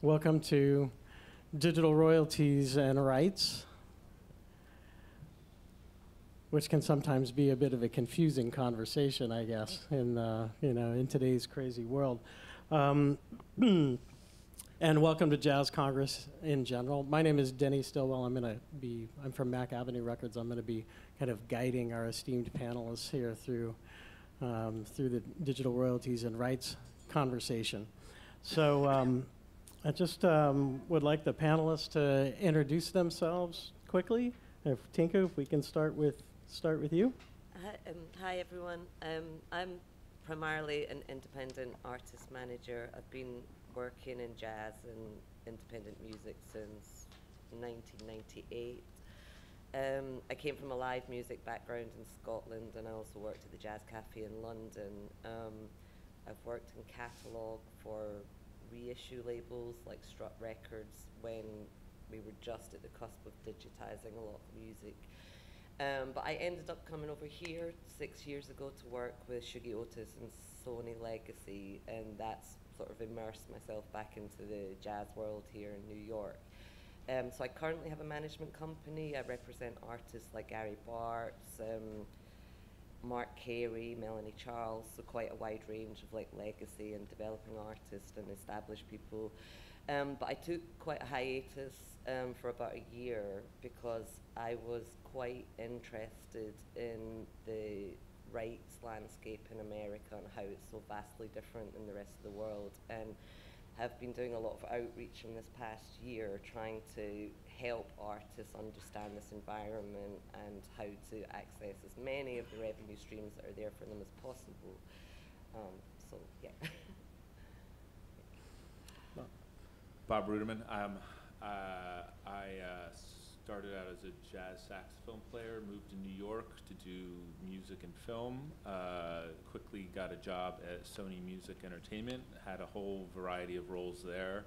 Welcome to Digital Royalties and Rights, which can sometimes be a bit of a confusing conversation, I guess, in uh, you know in today's crazy world. Um, and welcome to Jazz Congress in general. My name is Denny Stilwell. I'm going to be I'm from Mack Avenue Records. I'm going to be kind of guiding our esteemed panelists here through um, through the digital royalties and rights conversation. So um, I just um, would like the panelists to introduce themselves quickly. If Tinku, if we can start with start with you. Hi, um, hi everyone. Um, I'm primarily an independent artist manager. I've been working in jazz and independent music since 1998. Um, I came from a live music background in Scotland and I also worked at the Jazz Cafe in London. Um, I've worked in catalogue for reissue labels like Strut Records when we were just at the cusp of digitizing a lot of music. Um, but I ended up coming over here six years ago to work with Shuggie Otis and Sony Legacy, and that's sort of immersed myself back into the jazz world here in New York. Um, so I currently have a management company. I represent artists like Gary Bartz, um, Marc Cary, Melanie Charles, so quite a wide range of like legacy and developing artists and established people. Um, but I took quite a hiatus um, for about a year because I was quite interested in the rights landscape in America and how it's so vastly different than the rest of the world. And have been doing a lot of outreach in this past year trying to help artists understand this environment and how to access as many of the revenue streams that are there for them as possible. Um, so, yeah. Bob Bruderman. Um, uh, I uh, started out as a jazz saxophone player, moved to New York to do music and film, uh, quickly got a job at Sony Music Entertainment, had a whole variety of roles there,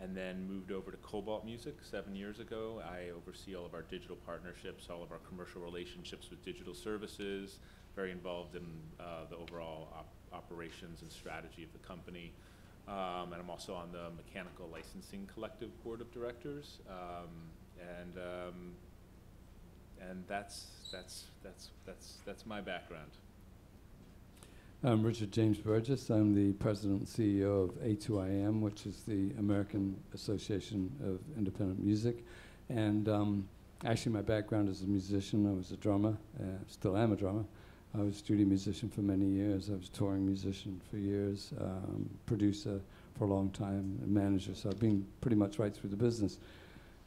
and then moved over to Kobalt Music seven years ago. I oversee all of our digital partnerships, all of our commercial relationships with digital services, very involved in uh, the overall op operations and strategy of the company. Um, and I'm also on the Mechanical Licensing Collective Board of Directors. Um, and um, and that's that's that's that's that's my background. I'm Richard James Burgess. I'm the president and CEO of A2IM, which is the American Association of Independent Music. And um, actually, my background is a musician. I was a drummer, uh, still am a drummer. I was a studio musician for many years. I was a touring musician for years, um, producer for a long time, manager. So I've been pretty much right through the business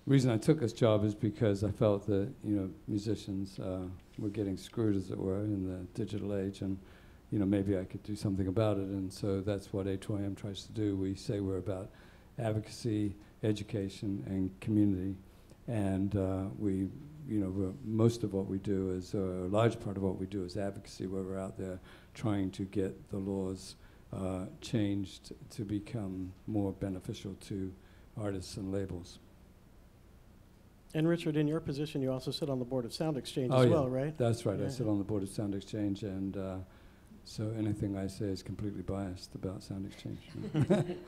The reason I took this job is because I felt that you know musicians uh, were getting screwed, as it were, in the digital age, and you know maybe I could do something about it. And so that's what A2IM tries to do. We say we're about advocacy, education, and community, and uh, we. You know, most of what we do is, uh, a large part of what we do is advocacy, where we're out there trying to get the laws uh, changed to become more beneficial to artists and labels. And Richard, in your position, you also sit on the board of Sound Exchange oh as yeah, well, right? That's right. Yeah. I sit on the board of Sound Exchange, and uh, so anything I say is completely biased about Sound Exchange.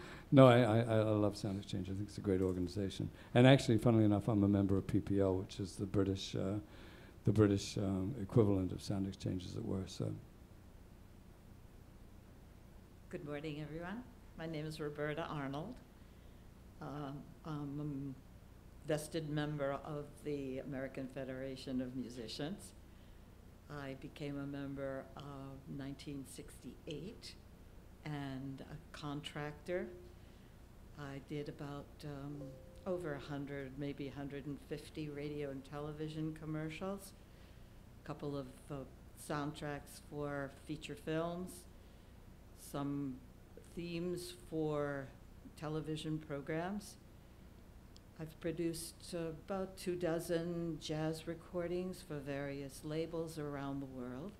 no, I, I, I, love Sound Exchange. I think it's a great organization. And actually, funnily enough, I'm a member of PPL, which is the British, uh, the British um, equivalent of Sound Exchange, as it were. So. Good morning, everyone. My name is Roberta Arnold. Um, I'm a vested member of the American Federation of Musicians. I became a member of 1968 and a contractor. I did about um, over 100, maybe 150 radio and television commercials, a couple of uh, soundtracks for feature films, some themes for television programs, I've produced about two dozen jazz recordings for various labels around the world.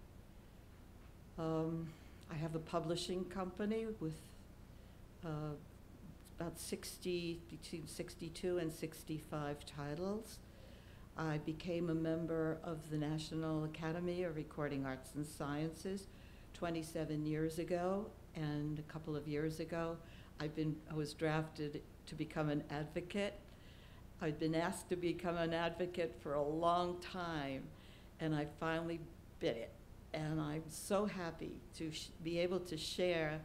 Um, I have a publishing company with uh, about 60, between 62 and 65 titles. I became a member of the National Academy of Recording Arts and Sciences 27 years ago, and a couple of years ago, I've been, I was drafted to become an advocate. I've been asked to become an advocate for a long time, and I finally bit it. And I'm so happy to sh- be able to share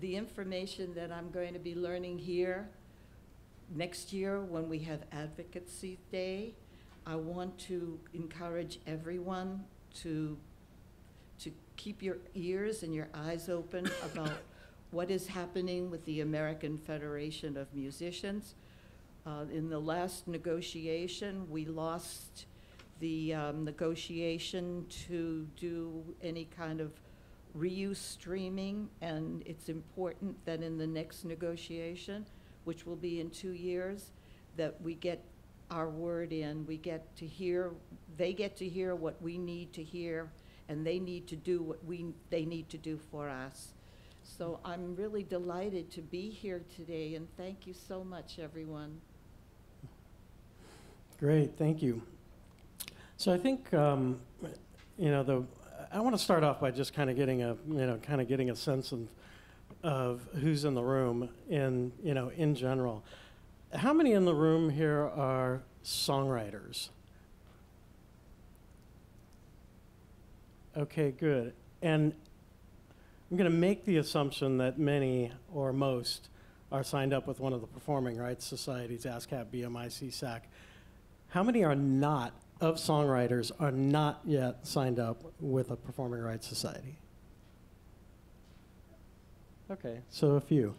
the information that I'm going to be learning here next year when we have Advocacy Day. I want to encourage everyone to, to keep your ears and your eyes open about what is happening with the American Federation of Musicians. Uh, in the last negotiation, we lost the um, negotiation to do any kind of reuse streaming, and it's important that in the next negotiation, which will be in two years, that we get our word in, we get to hear, they get to hear what we need to hear, and they need to do what we, they need to do for us. So I'm really delighted to be here today, and thank you so much, everyone. Great, thank you. So I think, um, you know, the, I want to start off by just kind of getting a, you know, kind of getting a sense of, of who's in the room in, you know, in general. How many in the room here are songwriters? Okay, good. And I'm going to make the assumption that many or most are signed up with one of the performing rights societies, ASCAP, BMI, SESAC. How many are not, of songwriters, are not yet signed up with a performing rights society? Okay, so a few.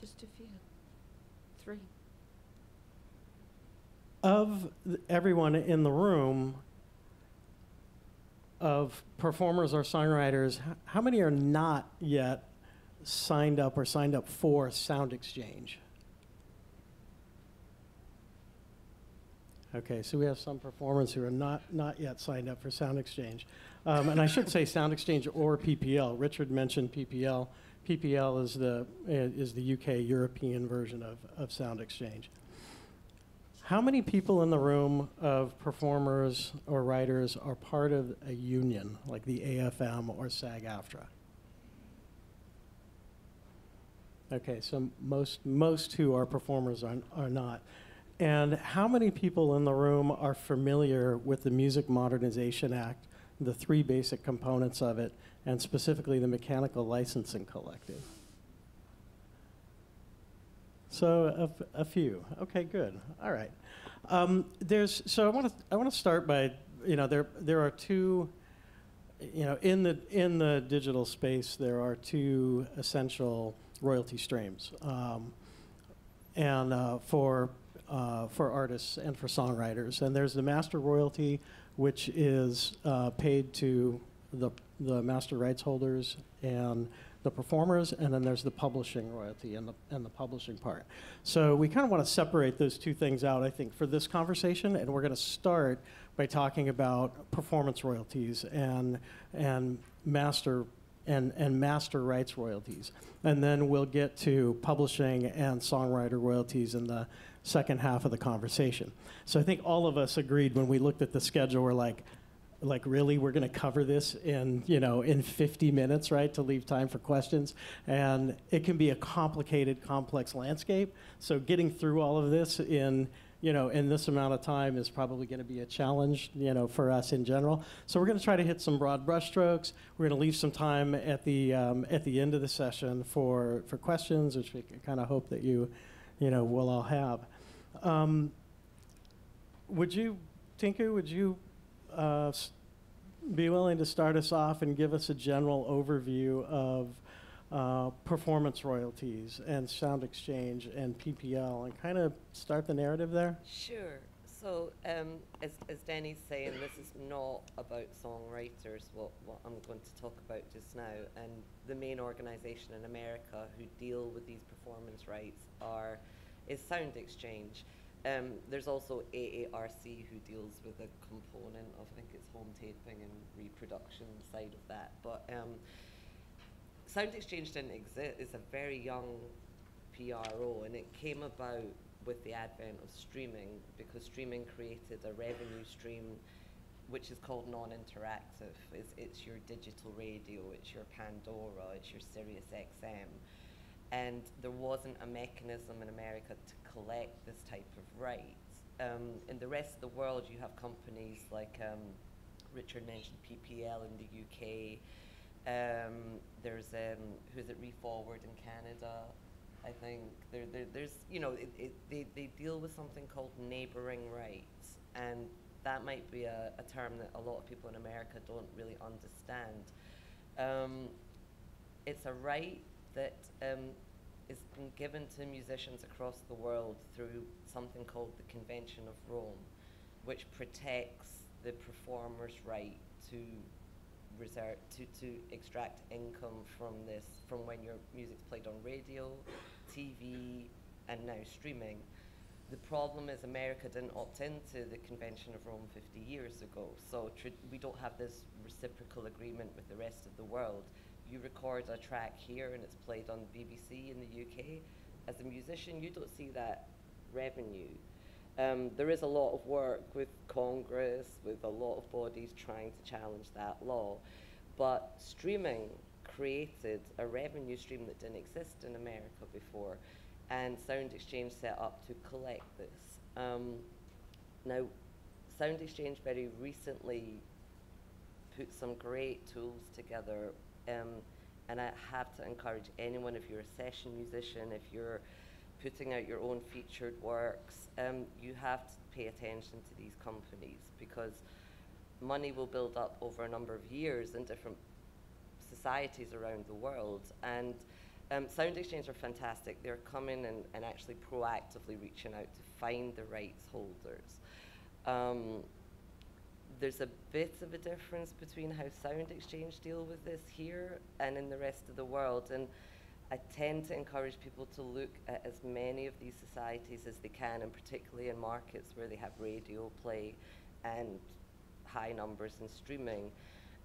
Just a few. Three. Of th- everyone in the room, of performers or songwriters, h- how many are not yet signed up or signed up for Sound Exchange? Okay, so we have some performers who are not, not yet signed up for Sound Exchange. Um, and I should say Sound Exchange or PPL. Richard mentioned PPL. PPL is the, uh, is the UK European version of, of Sound Exchange. How many people in the room of performers or writers are part of a union, like the AFM or SAG AFTRA? Okay, so most, most who are performers are, are not. And how many people in the room are familiar with the Music Modernization Act, the three basic components of it, and specifically the Mechanical Licensing Collective? So a few. Okay, good. All right. Um, there's so I want to I want to start by you know there there are two you know in the in the digital space there are two essential royalty streams um, and uh, for uh, for artists and for songwriters and there's the master royalty which is uh, paid to the the master rights holders and the performers, and then there's the publishing royalty and the, and the publishing part. So we kind of want to separate those two things out, I think, for this conversation, and we're going to start by talking about performance royalties and, and master and, and master rights royalties. And then we'll get to publishing and songwriter royalties in the second half of the conversation. So I think all of us agreed when we looked at the schedule, we're like, like really we're going to cover this in you know in 50 minutes right to leave time for questions? And it can be a complicated complex landscape. So getting through all of this in you know in this amount of time is probably going to be a challenge you know for us in general. So we're going to try to hit some broad brushstrokes. We're going to leave some time at the um, at the end of the session for for questions which we kind of hope that you you know we'll all have um, would you tinku would you uh, be willing to start us off and give us a general overview of uh, performance royalties and sound exchange and PPL and kind of start the narrative there? Sure. So, um, as, as Denny's saying, this is not about songwriters, what, what I'm going to talk about just now. And the main organization in America who deal with these performance rights are, is Sound Exchange. Um, there's also AARC who deals with a component of, I think it's home taping and reproduction side of that. But um, Sound Exchange didn't exist. It's a very young PRO, and it came about with the advent of streaming because streaming created a revenue stream which is called non-interactive. It's, it's your digital radio, it's your Pandora, it's your Sirius XM. and there wasn't a mechanism in America to collect this type of rights. Um, in the rest of the world, you have companies like um, Richard mentioned PPL in the UK. Um, there's um, who's it Reforward in Canada. I think there, there, there's you know it, it, they, they deal with something called neighboring rights, and that might be a, a term that a lot of people in America don't really understand. Um, it's a right that um, is been given to musicians across the world through something called the Convention of Rome, which protects the performer's right to reserve to, to extract income from this from when your music's played on radio, TV, and now streaming. The problem is America didn't opt into the Convention of Rome 50 years ago, so we don't have this reciprocal agreement with the rest of the world. You record a track here and it's played on BBC in the UK. As a musician, you don't see that revenue. Um, there is a lot of work with Congress, with a lot of bodies trying to challenge that law, but streaming created a revenue stream that didn't exist in America before, and Sound Exchange set up to collect this. Um, now, Sound Exchange very recently put some great tools together, um, and I have to encourage anyone, if you're a session musician, if you're putting out your own featured works, um, you have to pay attention to these companies because money will build up over a number of years in different societies around the world. And um, Sound Exchange are fantastic. They're coming and, and actually proactively reaching out to find the rights holders. Um, there's a bit of a difference between how Sound Exchange deal with this here and in the rest of the world. And I tend to encourage people to look at as many of these societies as they can, and particularly in markets where they have radio play and high numbers in streaming.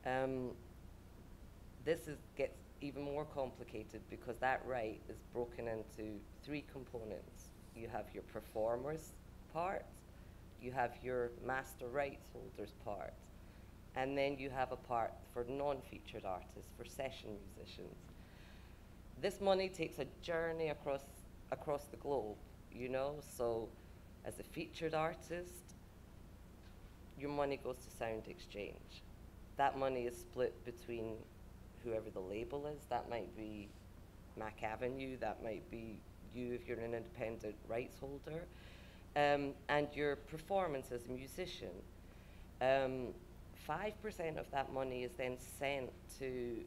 Um, this is, gets even more complicated because that right is broken into three components. You have your performers part, you have your master rights holders part, and then you have a part for non-featured artists, for session musicians. This money takes a journey across across the globe, you know. So, as a featured artist, your money goes to Sound Exchange. That money is split between whoever the label is. That might be Mack Avenue. That might be you if you're an independent rights holder, um, and your performance as a musician. Um, 5% of that money is then sent to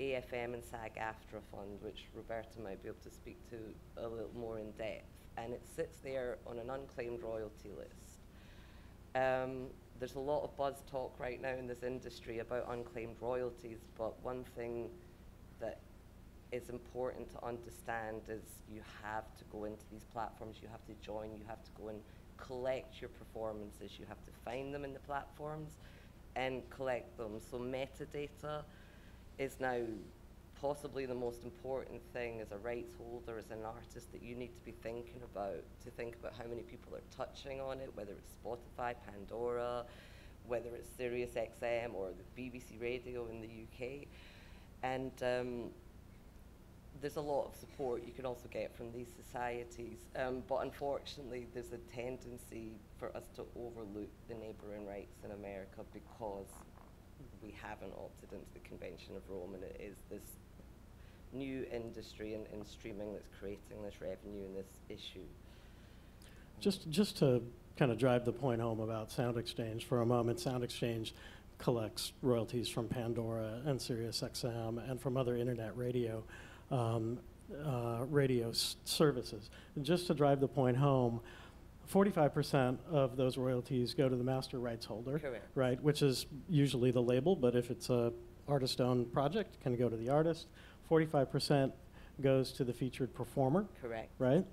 AFM and SAG AFTRA fund, which Roberta might be able to speak to a little more in depth. And it sits there on an unclaimed royalty list. Um, there's a lot of buzz talk right now in this industry about unclaimed royalties, but one thing that is important to understand is you have to go into these platforms, you have to join, you have to go and collect your performances, you have to find them in the platforms and collect them. So metadata is now possibly the most important thing as a rights holder, as an artist, that you need to be thinking about, to think about how many people are touching on it, whether it's Spotify, Pandora, whether it's Sirius XM or the BBC Radio in the UK. And um, there's a lot of support you can also get from these societies. Um, but unfortunately, there's a tendency for us to overlook the neighbouring rights in America because we haven't opted into the Convention of Rome, and it is this new industry in, in streaming that's creating this revenue and this issue. Just, just to kind of drive the point home about Sound Exchange for a moment, Sound Exchange collects royalties from Pandora and SiriusXM and from other internet radio um, uh, radio services. And just to drive the point home, 45% of those royalties go to the master rights holder, Correct. right? Which is usually the label, but if it's a artist-owned project, it can go to the artist. 45% goes to the featured performer, Correct. right?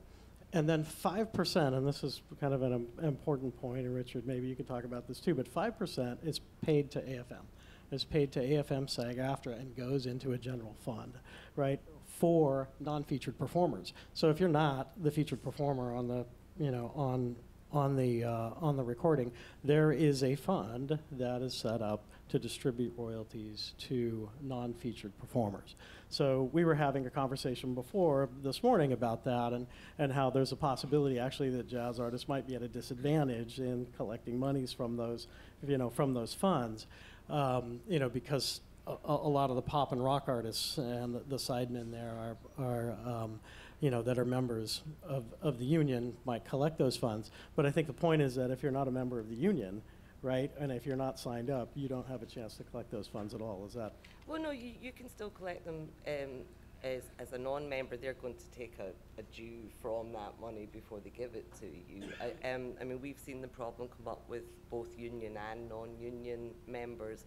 And then 5%, and this is kind of an im- important point, and Richard, maybe you could talk about this too, but 5% is paid to AFM. Is paid to AFM SAG AFTRA and goes into a general fund, right, for non-featured performers. So if you're not the featured performer on the, you know, on on the uh, on the recording, there is a fund that is set up to distribute royalties to non-featured performers. So we were having a conversation before this morning about that and, and how there's a possibility actually that jazz artists might be at a disadvantage in collecting monies from those, you know, from those funds. Um, you know, because a, a lot of the pop and rock artists and the, the sidemen there are, are um, you know, that are members of, of the union might collect those funds. But I think the point is that if you're not a member of the union, right, and if you're not signed up, you don't have a chance to collect those funds at all. Is that? Well, no, you, you can still collect them um, as, as a non-member. They're going to take a, a due from that money before they give it to you. I, um, I mean, we've seen the problem come up with both union and non-union members.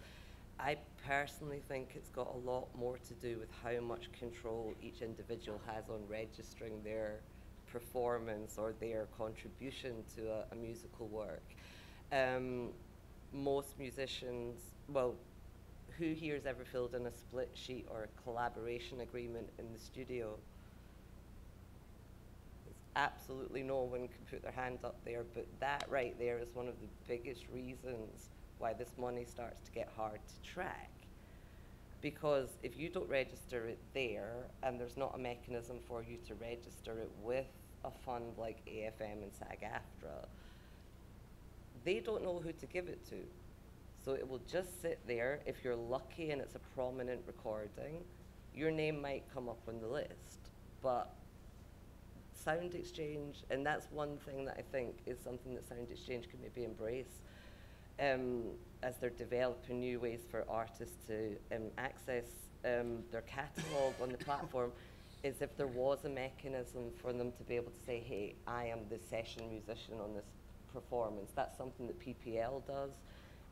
I personally think it's got a lot more to do with how much control each individual has on registering their performance or their contribution to a, a musical work. Um, most musicians, well, who here has ever filled in a split sheet or a collaboration agreement in the studio? There's absolutely no one can put their hand up there, but that right there is one of the biggest reasons why this money starts to get hard to track. Because if you don't register it there, and there's not a mechanism for you to register it with a fund like AFM and SAG-AFTRA, they don't know who to give it to. So it will just sit there. If you're lucky and it's a prominent recording, your name might come up on the list. But Sound Exchange, and that's one thing that I think is something that Sound Exchange can maybe embrace um, as they're developing new ways for artists to um, access um, their catalogue on the platform, is if there was a mechanism for them to be able to say, hey, I am the session musician on this performance. That's something that PPL does,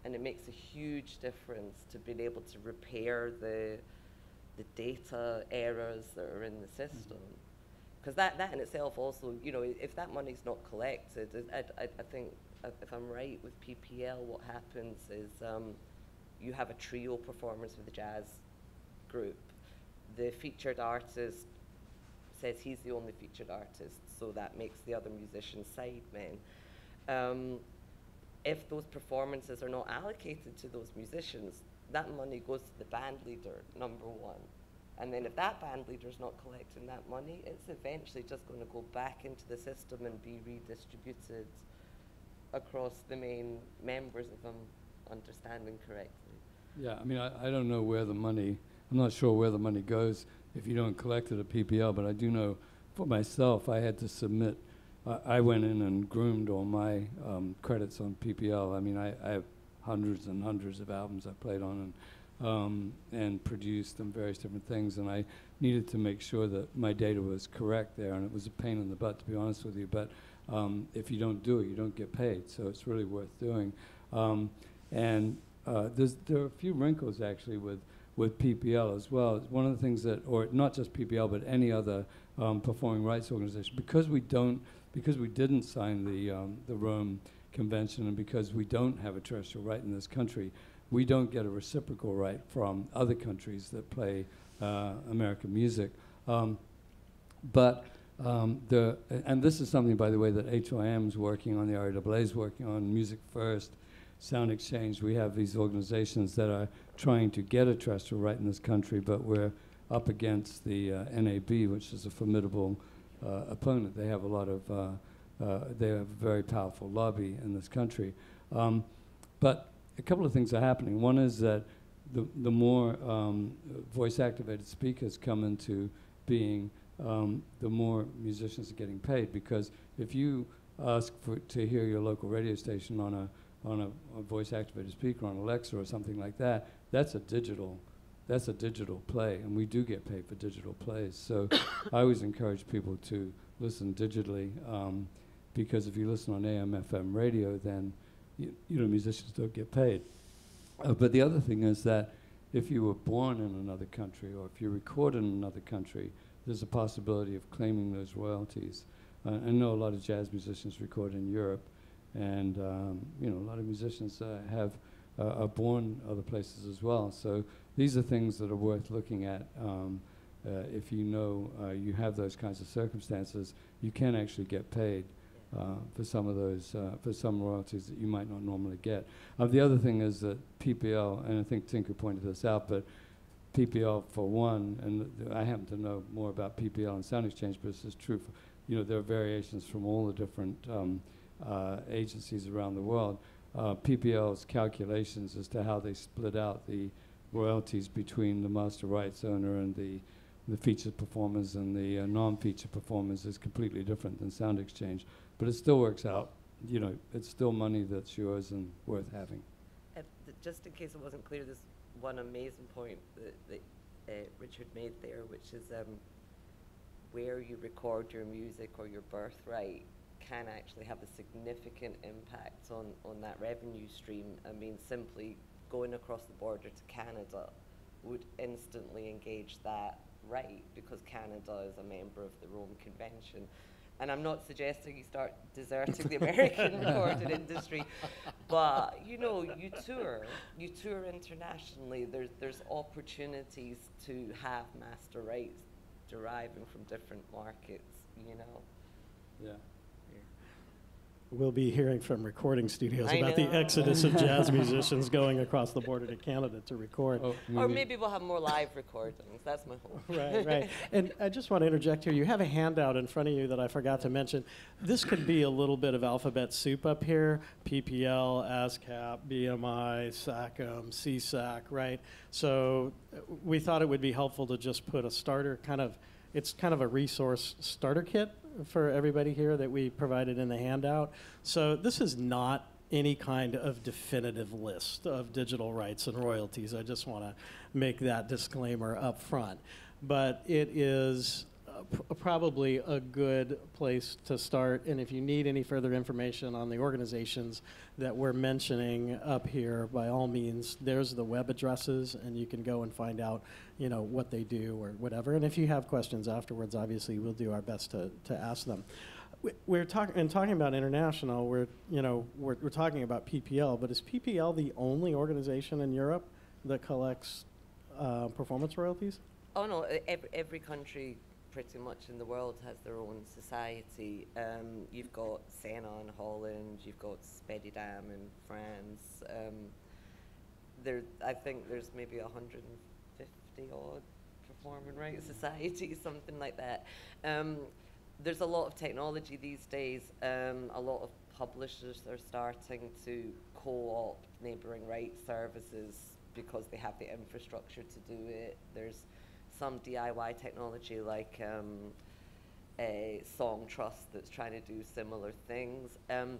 and it makes a huge difference to being able to repair the, the data errors that are in the system. Because that, that in itself also, you know, if that money's not collected, I, I, I think, if I'm right with PPL, what happens is um, you have a trio performance with the jazz group. The featured artist says he's the only featured artist, so that makes the other musicians sidemen. Um, if those performances are not allocated to those musicians, that money goes to the band leader, number one. And then if that band leader's not collecting that money, it's eventually just going to go back into the system and be redistributed across the main members, if I'm understanding correctly. Yeah, I mean, I, I don't know where the money, I'm not sure where the money goes if you don't collect it at PPL, but I do know for myself, I had to submit, I, I went in and groomed all my um, credits on PPL. I mean, I, I have hundreds and hundreds of albums I played on and, um, and produced and various different things, and I needed to make sure that my data was correct there, and it was a pain in the butt, to be honest with you, but um, if you don't do it, you don't get paid, so it's really worth doing. Um, and uh, there are a few wrinkles actually with, with PPL as well. It's one of the things that, or not just PPL, but any other um, performing rights organization, because we don't, because we didn't sign the, um, the Rome Convention and because we don't have a terrestrial right in this country, we don't get a reciprocal right from other countries that play uh, American music. Um, but um, the, and this is something, by the way, that A2IM is working on, the RIAA is working on, Music First, Sound Exchange. We have these organizations that are trying to get a terrestrial right in this country, but we're up against the uh, NAB, which is a formidable uh, opponent. They have a lot of, uh, uh, they have a very powerful lobby in this country. Um, but a couple of things are happening. One is that the, the more um, voice-activated speakers come into being, um, the more musicians are getting paid. Because if you ask for, to hear your local radio station on a on a, a voice-activated speaker on Alexa or something like that, that's a digital, that's a digital play, and we do get paid for digital plays. So I always encourage people to listen digitally, um, because if you listen on AM/FM radio, then you, you know musicians don't get paid. Uh, but the other thing is that if you were born in another country or if you record in another country, there's a possibility of claiming those royalties. Uh, I know a lot of jazz musicians record in Europe, and um, you know a lot of musicians uh, have uh, are born other places as well. So these are things that are worth looking at. Um, uh, if you know uh, you have those kinds of circumstances, you can actually get paid uh, for some of those for some royalties that you might not normally get. The other thing is that PPL, and I think Tinku pointed this out, but PPL for one, and I happen to know more about PPL and Sound Exchange, but this is true for, you know, there are variations from all the different um, uh, agencies around the world. Uh, PPL's calculations as to how they split out the royalties between the master rights owner and the, the featured performers and the uh, non-featured performers is completely different than Sound Exchange. But it still works out, you know, it's still money that's yours and worth having. Just in case it wasn't clear, there's one amazing point that, that uh, Richard made there, which is um, where you record your music or your birthright can actually have a significant impact on, on that revenue stream. I mean, simply going across the border to Canada would instantly engage that right because Canada is a member of the Rome Convention. And I'm not suggesting you start deserting the American recorded industry, but you know, you tour, you tour internationally. There's there's opportunities to have master rights deriving from different markets. You know. Yeah. We'll be hearing from recording studios I about the exodus of jazz musicians going across the border to Canada to record. Oh, we Or maybe we'll have more live recordings. That's my hope. Right, right. And I just want to interject here. You have a handout in front of you that I forgot to mention. This could be a little bit of alphabet soup up here PPL, ASCAP, BMI, SACM, SESAC, right? So uh, we thought it would be helpful to just put a starter kind of, it's kind of a resource starter kit for everybody here that we provided in the handout. So this is not any kind of definitive list of digital rights and royalties. I just want to make that disclaimer up front. But it is pr- probably a good place to start. And if you need any further information on the organizations that we're mentioning up here, by all means, there's the web addresses, and you can go and find out, you know, what they do or whatever. And if you have questions afterwards, obviously, we'll do our best to, to ask them. We- We're talking and talking about international. We're you know we're, we're talking about PPL, but is PPL the only organization in Europe that collects uh, performance royalties? Oh no, every, every country pretty much in the world has their own society. Um, you've got Sena in Holland, you've got Spedidam in France. Um, there, I think there's maybe 150 odd performing rights societies, something like that. Um, there's a lot of technology these days. Um, a lot of publishers are starting to co-opt neighbouring rights services because they have the infrastructure to do it. There's some DIY technology like um, a Song Trust that's trying to do similar things. Um,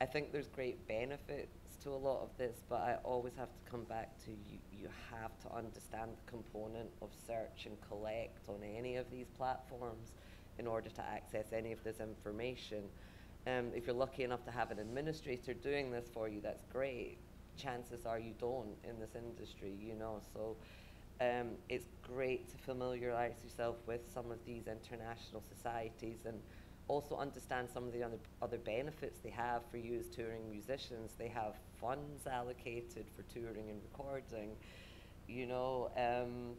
I think there's great benefits to a lot of this, but I always have to come back to you, you have to understand the component of search and collect on any of these platforms in order to access any of this information. Um, if you're lucky enough to have an administrator doing this for you, that's great. Chances are you don't in this industry, you know. So um, it's great to familiarize yourself with some of these international societies and also understand some of the other, other benefits they have for you as touring musicians. They have funds allocated for touring and recording. You know, um,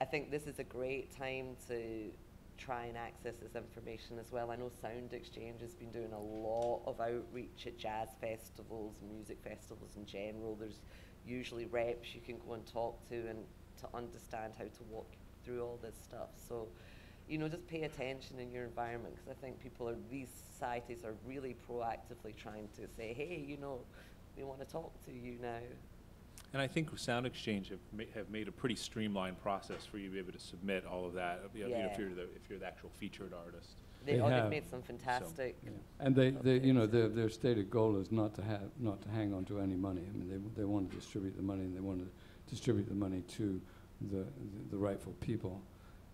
I think this is a great time to try and access this information as well. I know Sound Exchange has been doing a lot of outreach at jazz festivals, music festivals in general. There's usually reps you can go and talk to and to understand how to walk through all this stuff. So, you know, just pay attention in your environment because I think people are, these societies are really proactively trying to say, hey, you know, we want to talk to you now. And I think Sound Exchange have, ma- have made a pretty streamlined process for you to be able to submit all of that, you know, Yeah. if you're the, if you're the actual featured artist. They, They have. made some fantastic. And they, they, you know, their, their stated goal is not to have, not to hang on to any money. I mean, they, they want to distribute the money and they want to distribute the money to the, the rightful people.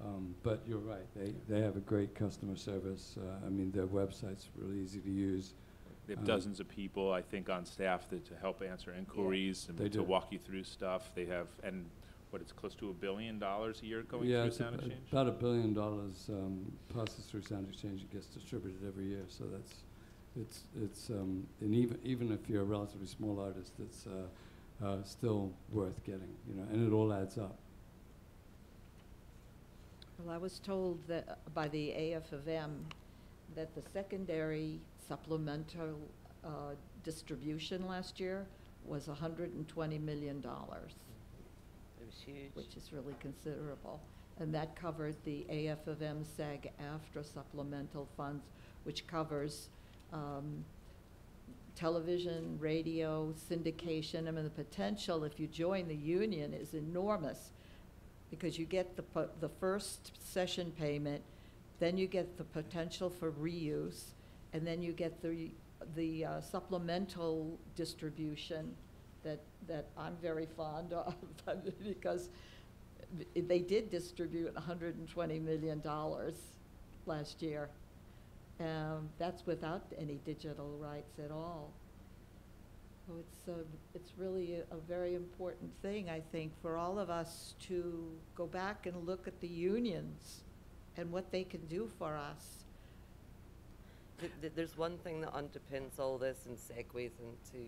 Um, but you're right, they, they have a great customer service. Uh, I mean, their website's really easy to use. They have Um, dozens of people, I think, on staff that, to help answer inquiries They and to do. walk you through stuff. They have, and what, it's close to a billion dollars a year going Yeah, through Sound Exchange? about a billion dollars um, passes through Sound Exchange. It gets distributed every year, so that's, it's, it's, um, and even, even if you're a relatively small artist, it's uh, uh, still worth getting, you know, and it all adds up. Well, I was told that, uh, by the AF of M, that the secondary supplemental uh, distribution last year was $120 million. It was was huge. which is really considerable. And that covered the AF of M SAG AFTRA supplemental funds, which covers um, television, radio, syndication. I mean, the potential, if you join the union, is enormous because you get the, the first session payment, then you get the potential for reuse, and then you get the, the uh, supplemental distribution that, that I'm very fond of, because they did distribute hundred and twenty million dollars last year. Um, that's without any digital rights at all. So it's, uh, it's really a, a very important thing, I think, for all of us to go back and look at the unions and what they can do for us. Th- th- There's one thing that underpins all this and segues into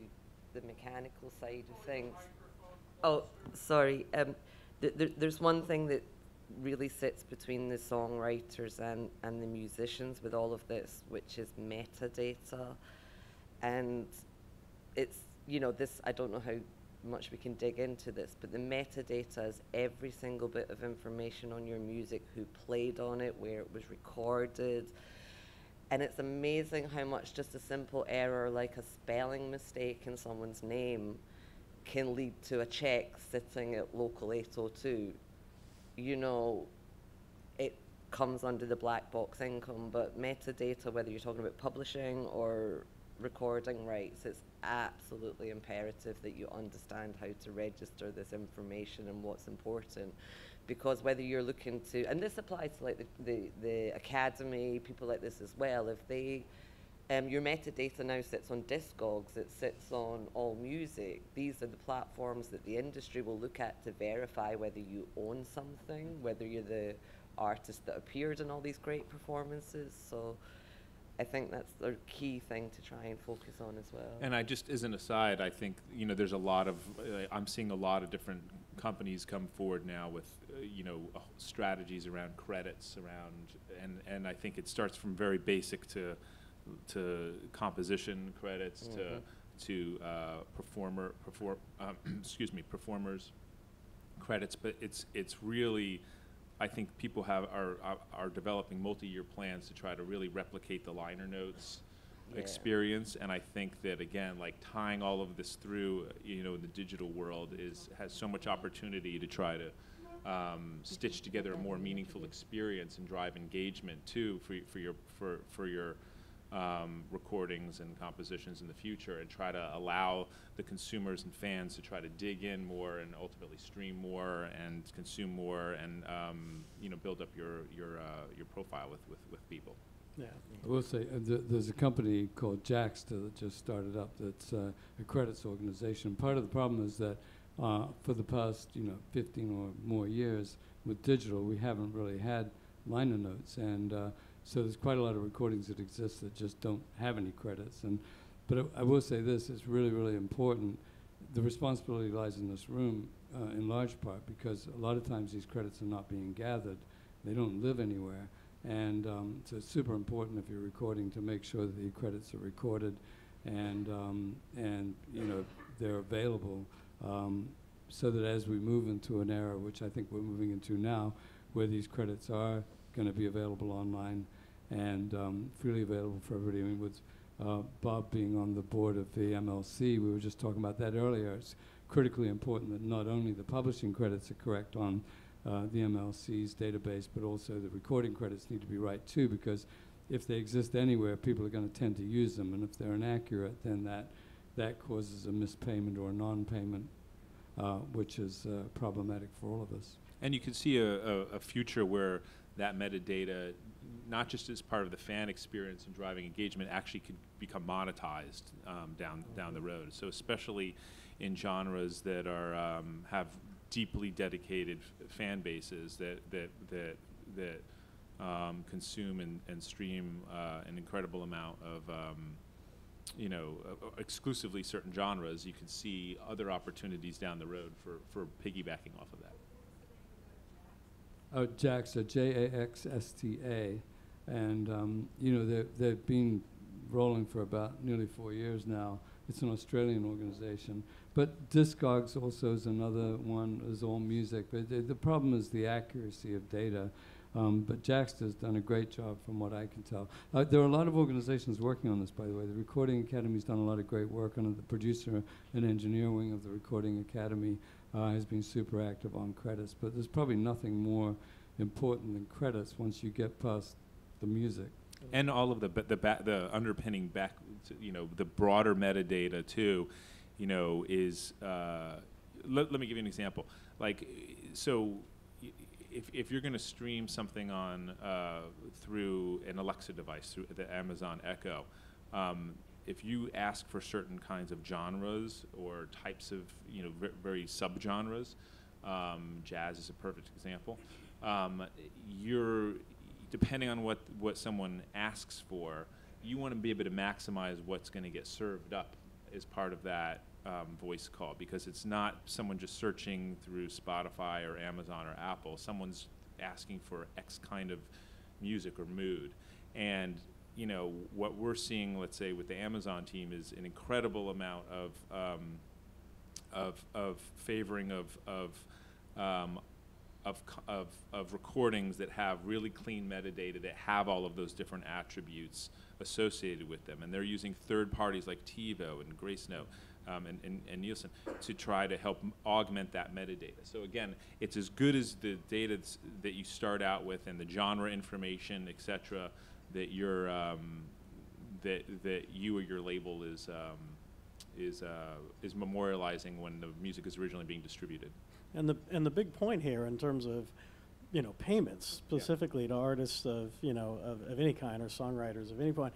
the mechanical side of things. Oh, sorry. Um, th- th- there's one thing that really sits between the songwriters and, and the musicians with all of this, which is metadata. And it's, you know, this, I don't know how much we can dig into this, but the metadata is every single bit of information on your music, who played on it, where it was recorded. And it's amazing how much just a simple error like a spelling mistake in someone's name can lead to a check sitting at local 802. You know, it comes under the black box income, but metadata, whether you're talking about publishing or recording rights, it's absolutely imperative that you understand how to register this information and what's important. Because whether you're looking to, and this applies to like the, the, the academy, people like this as well, if they, um, your metadata now sits on Discogs, it sits on All Music. These are the platforms that the industry will look at to verify whether you own something, whether you're the artist that appeared in all these great performances. So I think that's the key thing to try and focus on as well. And I just, as an aside, I think, you know, there's a lot of, uh, I'm seeing a lot of different companies come forward now with, uh, you know, uh, strategies around credits, around, and, and I think it starts from very basic to, to composition credits, Mhm. to, to uh, performer, perform, um, excuse me, performers credits, but it's, it's really, I think people have, are, are- are developing multi-year plans to try to really replicate the liner notes Yeah. experience, and I think that again, like tying all of this through, uh, you know, in the digital world is has so much opportunity to try to um, stitch together a more meaningful experience and drive engagement too for for your for for your um, recordings and compositions in the future, and try to allow the consumers and fans to try to dig in more and ultimately stream more and consume more and um, you know build up your your uh, your profile with, with, with people. Yeah. I will say, uh, th- there's a company called Jaxsta that just started up that's uh, a credits organization. Part of the problem is that uh, for the past, you know, 15 or more years with digital, we haven't really had liner notes. And uh, so there's quite a lot of recordings that exist that just don't have any credits. And But I, I will say this, it's really, really important. The responsibility lies in this room uh, in large part because a lot of times these credits are not being gathered. They don't live anywhere. And um, so it's super important if you're recording to make sure that the credits are recorded and, um, and you know, they're available um, so that as we move into an era, which I think we're moving into now, where these credits are going to be available online and um, freely available for everybody. I mean, with uh, Bob being on the board of the MLC, we were just talking about that earlier. It's critically important that not only the publishing credits are correct on uh, the MLC's database, but also the recording credits need to be right too, because if they exist anywhere, people are going to tend to use them, and if they're inaccurate, then that that causes a mispayment or a non-payment, uh, which is uh, problematic for all of us. And you can see a, a, a future where that metadata, not just as part of the fan experience and driving engagement, actually could become monetized um, down down the road. So especially in genres that are um, have deeply dedicated fan bases that that that that um, consume and, and stream uh, an incredible amount of um, you know, uh, uh, exclusively certain genres, you can see other opportunities down the road for, for piggybacking off of that. Oh, Jaxsta, J-A-X-S-T-A, and um, you know they've been rolling for about nearly four years now, It's an Australian organization. But Discogs also is another one, is all music. But the, the problem is the accuracy of data. Um, but Jaxsta's done a great job from what I can tell. Uh, there are a lot of organizations working on this, by the way. The Recording Academy's done a lot of great work on. The producer and engineer wing of the Recording Academy uh, has been super active on credits. But there's probably nothing more important than credits once you get past the music. and all of the the the underpinning back you know the broader metadata too you know is uh, let, let me give you an example like so if, if you're going to stream something on uh, through an Alexa device through the Amazon Echo um, if you ask for certain kinds of genres or types of you know ver- very subgenres um, jazz is a perfect example um, you're depending on what what someone asks for, you want to be able to maximize what's going to get served up as part of that um, voice call because it's not someone just searching through Spotify or Amazon or Apple. Someone's asking for X kind of music or mood, and you know what we're seeing, let's say with the Amazon team, is an incredible amount of um, of of favoring of of um, of, of, of recordings that have really clean metadata that have all of those different attributes associated with them. And they're using third parties like TiVo and Gracenote um, and, and, and Nielsen to try to help augment that metadata. So again, it's as good as the data that you start out with and the genre information, et cetera, that you're, um, that, that you or your label is, um, is, uh, is memorializing when the music is originally being distributed. And the, and the big point here in terms of, you know, payments specifically to artists of, you know, of, of any kind or songwriters of any point,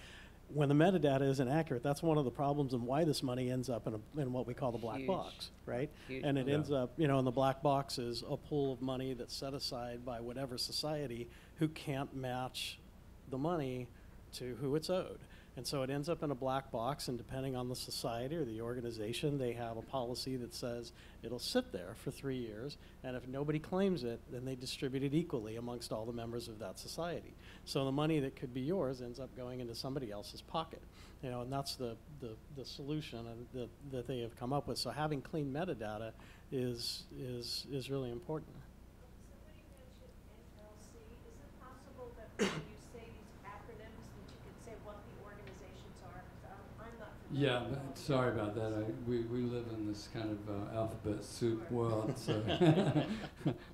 when the metadata isn't accurate, that's one of the problems and why this money ends up in, a, in what we call the black Huge. box, right? Huge And it Yeah. ends up, you know, in the black box is a pool of money that's set aside by whatever society who can't match the money to who it's owed. And so it ends up in a black box, and depending on the society or the organization, they have a policy that says it'll sit there for three years, and if nobody claims it, then they distribute it equally amongst all the members of that society. So the money that could be yours ends up going into somebody else's pocket. You know, and that's the, the, the solution that, that they have come up with. So having clean metadata is, is, is really important. Somebody mentioned MLC. Is it possible that when you say these acronyms, that you could say what the organizations are? 'Cause I'm, I'm not familiar. Yeah, with but all the sorry about that. I, we, we live in this kind of uh, alphabet soup world. So,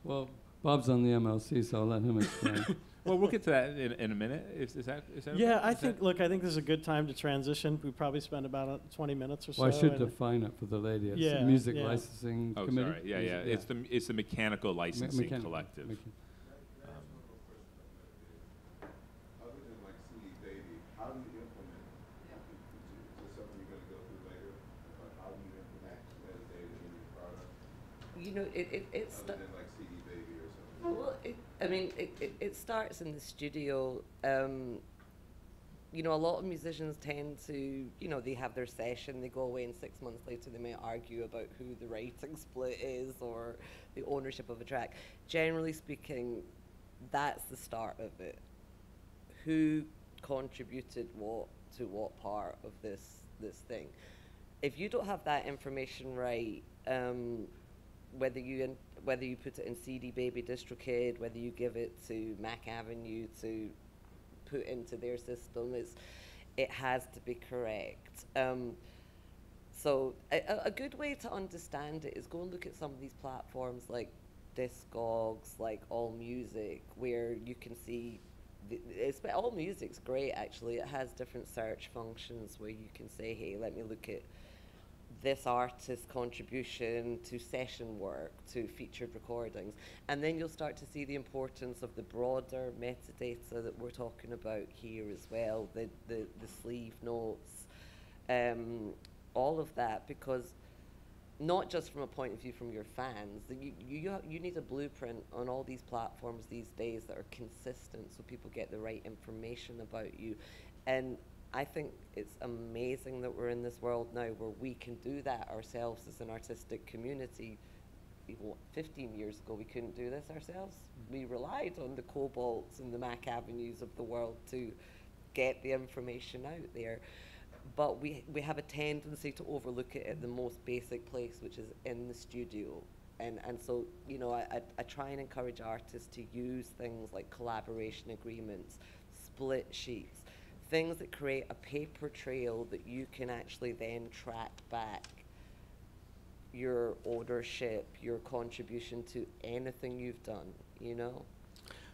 well, Bob's on the MLC, so I'll let him explain. Well, we'll get to that in, in a minute. Is, is that is that? Yeah, okay? I Is think, that- look, I think this is a good time to transition. We probably spend about uh, 20 minutes or so. well, I should define it for the lady. It's Yeah, the Music yeah. Licensing Oh, Committee. sorry. Yeah, yeah. Music- It's the it's the mechanical Me- licensing mechanical- collective. mechan- Other than like CD Baby, how do you implement, is this something you're gonna go through later? But how do you implement metadata in your product, You know, it, it, it's. other than like CD Baby or something? Well, it, I mean, it, it, it starts in the studio. Um, you know, a lot of musicians tend to, you know, they have their session, they go away, and six months later they might argue about who the writing split is or the ownership of a track. Generally speaking, that's the start of it. Who contributed what to what part of this this thing? If you don't have that information right, um, whether you in, whether you put it in CD Baby DistroKid, whether you give it to Mack Avenue to put into their system, it's, it has to be correct. Um, so a, a- good way to understand it is go and look at some of these platforms like Discogs, like All Music, where you can see. It's, all music's great actually. It has different search functions where you can say, "Hey, let me look at this artist's contribution to session work, to featured recordings. And then you'll start to see the importance of the broader metadata that we're talking about here as well, the, the, the sleeve notes, um, all of that, because not just from a point of view from your fans, you, you, you need a blueprint on all these platforms these days that are consistent so people get the right information about you. And I think it's amazing that we're in this world now where we can do that ourselves as an artistic community. Even what, 15 years ago, we couldn't do this ourselves. Mm-hmm. We relied on the Kobalts and the Mack Avenues of the world to get the information out there. but we, we have a tendency to overlook it at the most basic place, which is in the studio. And, and so, you know, I, I, I try and encourage artists to use things like collaboration agreements, split sheets, things that create a paper trail that you can actually then track back your ownership, your contribution to anything you've done, you know?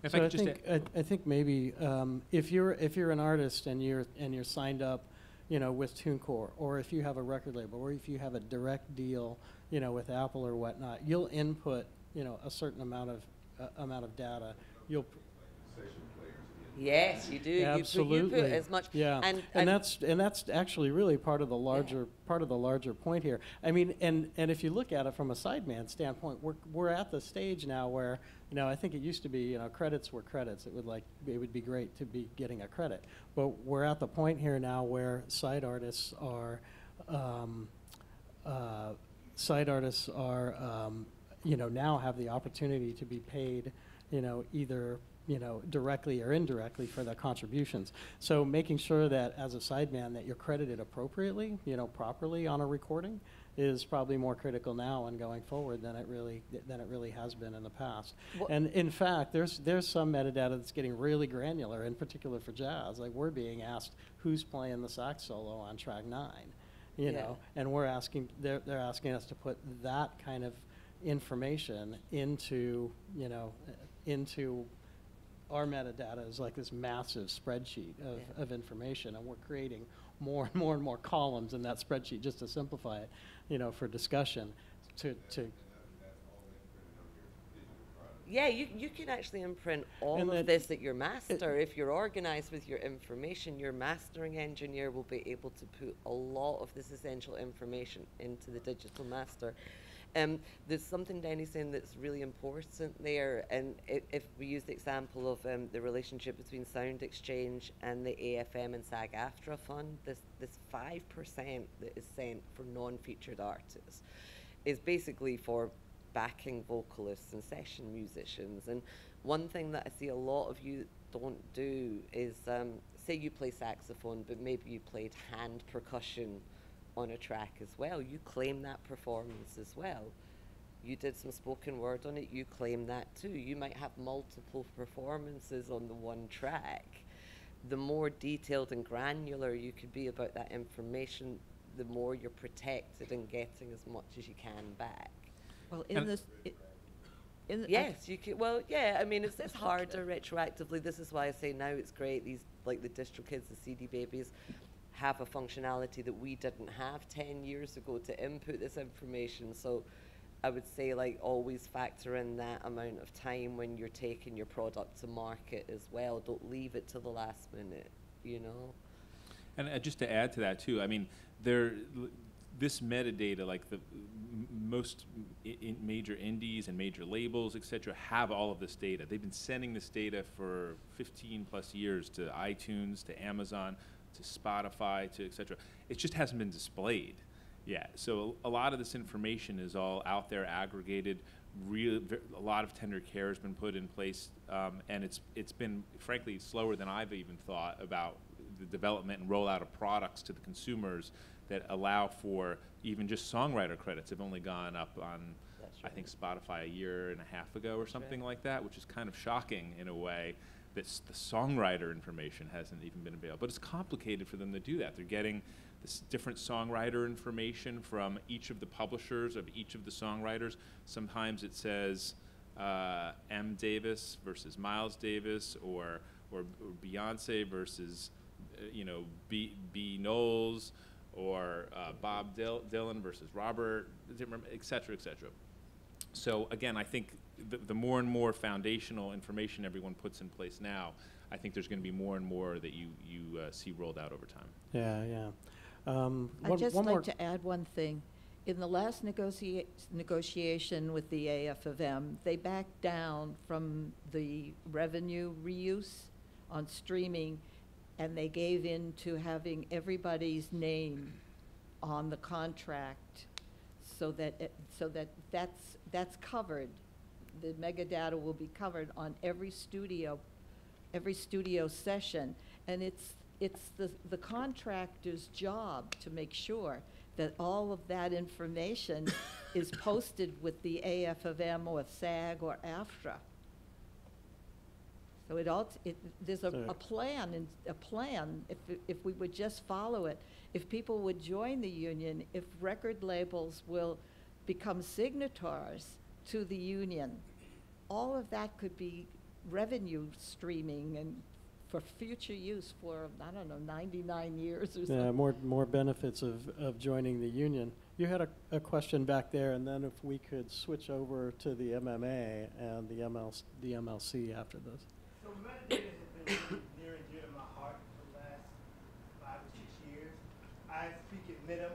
If so I I just think I, I think maybe um, if you're if you're an artist and you're and you're signed up, you know, with TuneCore, or if you have a record label, or if you have a direct deal, you know, with Apple or whatnot, you'll input, you know, a certain amount of uh, amount of data. You'll Session players in. Yes, you do. You put, you absolutely. put as much. yeah. And, and, and that's and that's actually really part of the larger part of the larger point here. I mean and and if you look at it from a sideman standpoint we're we're at the stage now where you know i think it used to be you know credits were credits. It would like it would be great to be getting a credit. But we're at the point here now where side artists are um, uh, side artists are, um, you know, now have the opportunity to be paid, you know, either, you know, directly or indirectly for their contributions. So making sure that as a sideman that you're credited appropriately, you know, properly on a recording is probably more critical now and going forward than it really than it really has been in the past. Wha- And in fact, there's there's some metadata that's getting really granular, in particular for jazz. Like we're being asked who's playing the sax solo on track nine you Yeah. know, and we're asking, they're, they're asking us to put that kind of information into, you know, into our metadata is like this massive spreadsheet of, Yeah. of information, and we're creating more and more and more columns in that spreadsheet just to simplify it, you know, for discussion, to, to, yeah, you, you can actually imprint all And of that- this at your master. if you're organized with your information, your mastering engineer will be able to put a lot of this essential information into the digital master. Um, there's something Denny's saying that's really important there, and if, if we use the example of um, the relationship between Sound Exchange and the AFM and SAG-AFTRA fund, this this five percent that is sent for non-featured artists is basically for backing vocalists and session musicians. And one thing that I see a lot of you don't do is um, say you play saxophone, but maybe you played hand percussion on a track as well. You claim that performance as well. You did some spoken word on it, you claim that too. You might have multiple performances on the one track. The more detailed and granular you could be about that information, the more you're protected and getting as much as you can back. Well, in And- this, i- in. the- Yes, you can. Well, yeah. I mean, it's it's harder retroactively. This is why I say now it's great. These like the distro kids, the CD babies, have a functionality that we didn't have ten years ago to input this information. So, I would say like always factor in that amount of time when you're taking your product to market as well. Don't leave it to the last minute. You know. And uh, just to add to that too, I mean, there, this metadata, like the most major indies and major labels, et cetera, have all of this data. They've been sending this data for 15 plus years to iTunes, to Amazon, to Spotify, to et cetera. It just hasn't been displayed yet. So a lot of this information is all out there, aggregated. Real, a lot of tender care has been put in place, um, and it's it's been frankly slower than I've even thought about the development and rollout of products to the consumers that allow for even just songwriter credits have only gone up on That's I think Spotify a year and a half ago or something right. like that, which is kind of shocking in a way that the songwriter information hasn't even been available. But it's complicated for them to do that. They're getting this different songwriter information from each of the publishers of each of the songwriters. Sometimes it says uh, M. Davis versus Miles Davis, or or, or Beyonce versus uh, you know B. B. Knowles, or uh, Bob Dil- Dylan versus Robert, et cetera, et cetera. So again, I think the, the more and more foundational information everyone puts in place now, I think there's going to be more and more that you you uh, see rolled out over time. yeah, yeah. Um, I'd just one more- like to add one thing. In the last negotia- negotiation with the AF of M, they backed down from the revenue reuse on streaming, and they gave in to having everybody's name on the contract so that, it- so that that's, that's covered. The megadata will be covered on every studio, every studio session. And it's, it's the, the contractor's job to make sure that all of that information is posted with the AF of M or SAG or AFTRA. So it all, it, there's a, a plan, and a plan, if, if we would just follow it, if people would join the union, if record labels will become signatories to the union, all of that could be revenue streaming and for future use for, I don't know, ninety-nine years or Yeah, something. more, more benefits of, of joining the union. You had a, a question back there, and then if we could switch over to the MMA and the ML, the MLC after this. So metadata has been near and dear to my heart for the last five or six years. I speak at MIDEM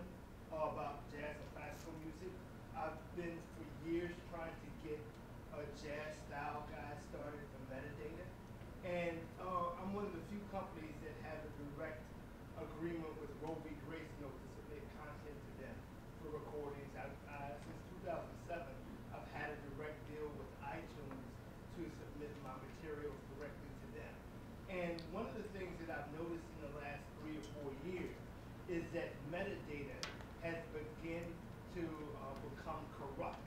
uh, about jazz and classical music. I've been for years trying to get a jazz style guy started for metadata. And uh, I'm one of the few companies that have a direct agreement with Rovi Grace Note to submit content to them for recordings. I've, uh, since 2007, I've had a direct deal with iTunes to submit my materials directly to them. And one of the things that I've noticed in the last three or four years is that metadata has begun to uh, become corrupt.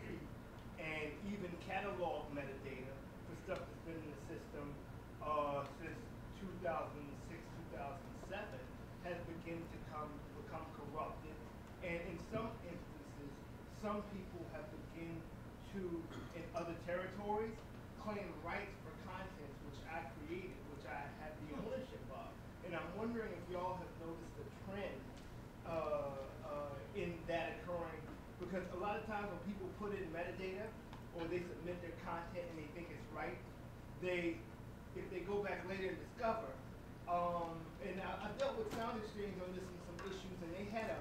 And even catalog metadata for stuff that's been in the system uh, since 2006, 2007 has begun to come, become corrupted. And in some instances, some people have begun to, in other territories, claim rights for content which I created, which I have the ownership of. And I'm wondering if y'all have noticed a trend uh, uh, in that occurring, because a lot of times when people put in metadata or they submit their content and they think it's right, they, if they go back later and discover, um, and I, I dealt with Sound Exchange on this and some issues, and they had a,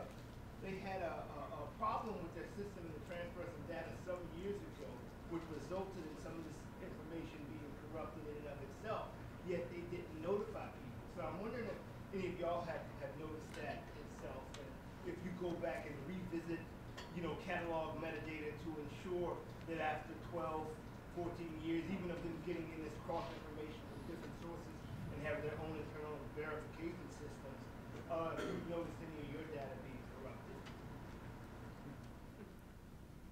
they had a, a, a problem with their system and the transfer of some data some years ago, which resulted in some of this information being corrupted in and of itself, yet they didn't notify people. So I'm wondering if any of y'all have, have noticed that itself, and if you go back and revisit, you know, catalog metadata to ensure that after 12, 14 years, even of them getting in this cross information from different sources and have their own internal verification systems, uh, you've noticed any of your data being corrupted.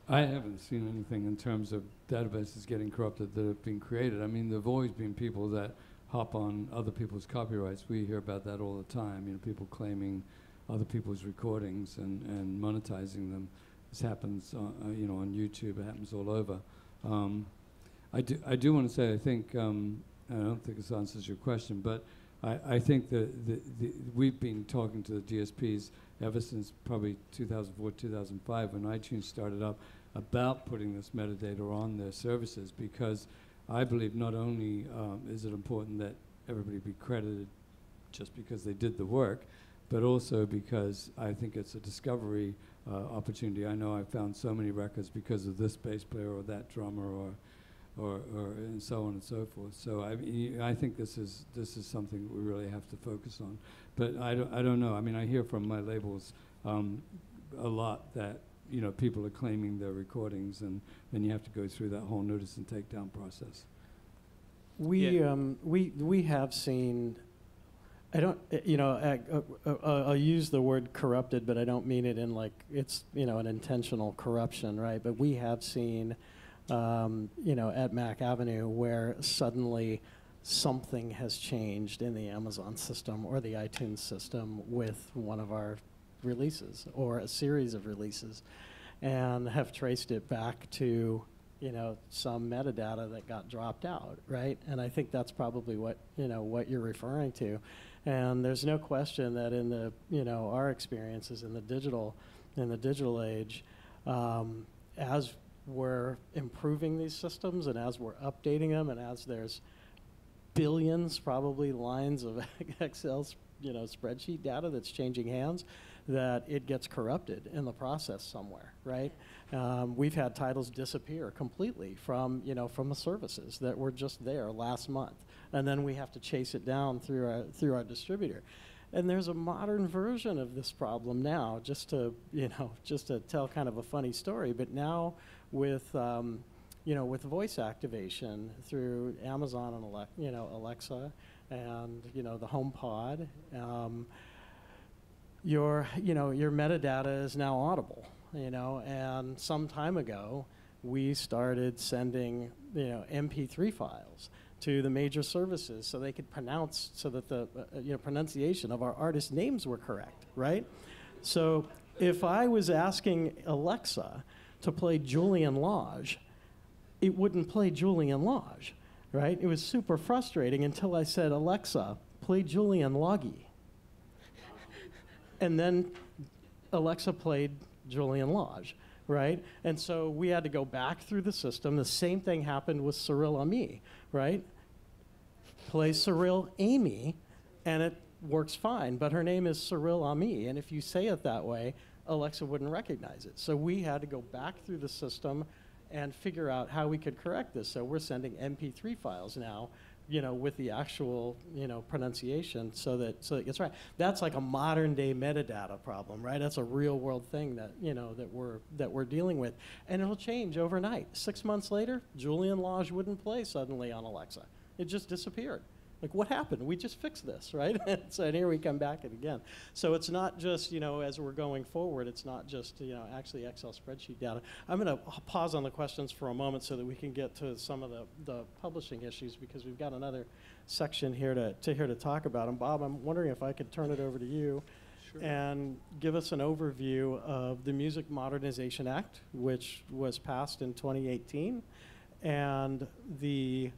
I haven't seen anything in terms of databases getting corrupted that have been created. I mean, there've always been people that hop on other people's copyrights. We hear about that all the time. You know, people claiming other people's recordings and, and monetizing them. This happens, uh, uh, you know, on YouTube. It happens all over. Um, I do, I do want to say, I think, um, I don't think this answers your question, but I, I think that the, the, we've been talking to the DSPs ever since probably 2004, 2005, when iTunes started up, about putting this metadata on their services because I believe not only um, is it important that everybody be credited just because they did the work, but also because I think it's a discovery uh, opportunity. I know I found so many records because of this bass player or that drummer or, or, or and so on and so forth. So I, mean, I think this is this is something we really have to focus on. But I don't, I don't know. I mean, I hear from my labels um, a lot that you know people are claiming their recordings, and then you have to go through that whole notice and takedown process. We, Yeah. um, we, we have seen, I don't, uh, you know, uh, uh, uh, I'll use the word corrupted, but I don't mean it in like, it's, you know, an intentional corruption, right? But we have seen, um, you know, at Mack Avenue where suddenly something has changed in the Amazon system or the iTunes system with one of our releases or a series of releases and have traced it back to you know some metadata that got dropped out right and i think that's probably what you know what you're referring to and there's no question that in the you know our experiences in the digital in the digital age um, as we're improving these systems and as we're updating them and as there's billions probably lines of excel you know spreadsheet data that's changing hands that it gets corrupted in the process somewhere right um, we've had titles disappear completely from you know from the services that were just there last month and then we have to chase it down through our through our distributor and there's a modern version of this problem now just to you know just to tell kind of a funny story but now with um, you know with voice activation through amazon and Ale- you know alexa and you know the HomePod. Um, your you know your metadata is now audible. You know, and some time ago, we started sending you know MP3 files to the major services so they could pronounce so that the uh, you know pronunciation of our artist names were correct, right? So if I was asking Alexa to play Julian Lage, it wouldn't play Julian Lage, right? It was super frustrating until I said, Alexa, play Julian Loggy. and then Alexa played Julian Lage, right? And so we had to go back through the system. The same thing happened with Cyrille Aimée, right? Play Cyril Amy, and it works fine, but her name is Cyrille Aimée, and if you say it that way, Alexa wouldn't recognize it. So we had to go back through the system and figure out how we could correct this. So we're sending MP3 files now, you know, with the actual, you know, pronunciation so that so it gets right. That's like a modern day metadata problem, right? That's a real world thing that, you know, that we're that we're dealing with. And it'll change overnight. Six months later, Julian Lage wouldn't play suddenly on Alexa. It just disappeared. Like, what happened? We just fixed this, right? and so and here we come back it again. So it's not just, you know, as we're going forward, it's not just, you know, actually Excel spreadsheet data. I'm going to pause on the questions for a moment so that we can get to some of the, the publishing issues because we've got another section here to, to here to talk about. And Bob, I'm wondering if I could turn it over to you and give us an overview of the Music Modernization Act, which was passed in 2018, and the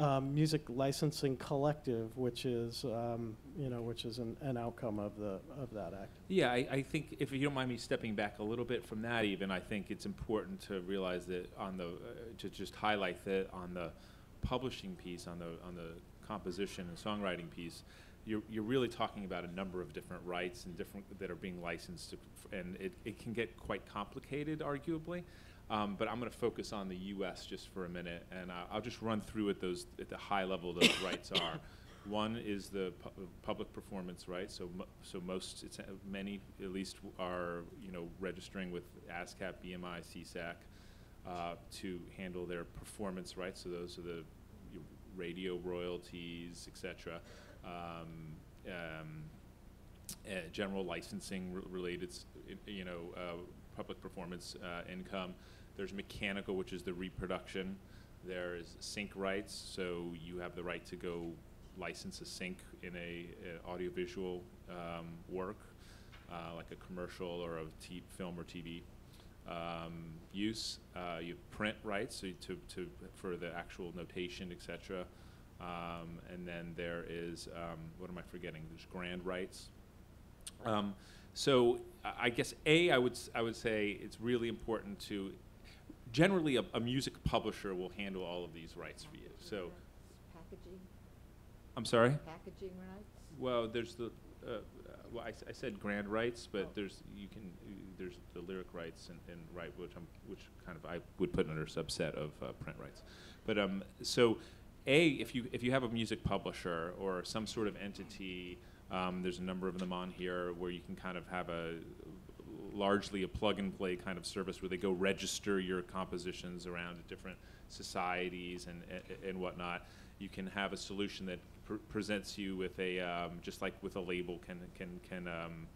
um, Music Licensing Collective, which is, um, you know, which is an, an outcome of the of that act. Yeah, I, I think if you don't mind me stepping back a little bit from that, even I think it's important to realize that on the uh, to just highlight that on the publishing piece, on the on the composition and songwriting piece, you're you're really talking about a number of different rights and different that are being licensed, to, and it, it can get quite complicated, arguably. Um, but I'm going to focus on the U.S. just for a minute, and I'll, I'll just run through at those at the high level those rights are. One is the pu- public performance right. So, mo- so most, it's, uh, many at least, are you know registering with ASCAP, BMI, SESAC uh, to handle their performance rights. So those are the your radio royalties, etc. Um, um, uh, general licensing related, you know, uh, public performance uh, income. There's mechanical, which is the reproduction. There is sync rights, so you have the right to go license a sync in a, a audiovisual um, work, uh, like a commercial or a t- film or TV um, use. Uh, you have print rights, so to, to for the actual notation, etc. Um, and then there is um, what am I forgetting? There's grand rights. Um, so I guess a I would I would say it's really important to generally a, a music publisher will handle all of these rights for you. So Packaging, I'm sorry. packaging rights? Well, there's the uh, well I, I said grand rights, but Oh. there's you can uh, there's the lyric rights and, and right which I'm which kind of I would put under a subset of uh, print rights. But um so a if you if you have a music publisher or some sort of entity um, there's a number of them on here where you can kind of have a largely a plug and play kind of service where they go register your compositions around different societies and, and, and whatnot. You can have a solution that pr- presents you with a um, just like with a label can can can um,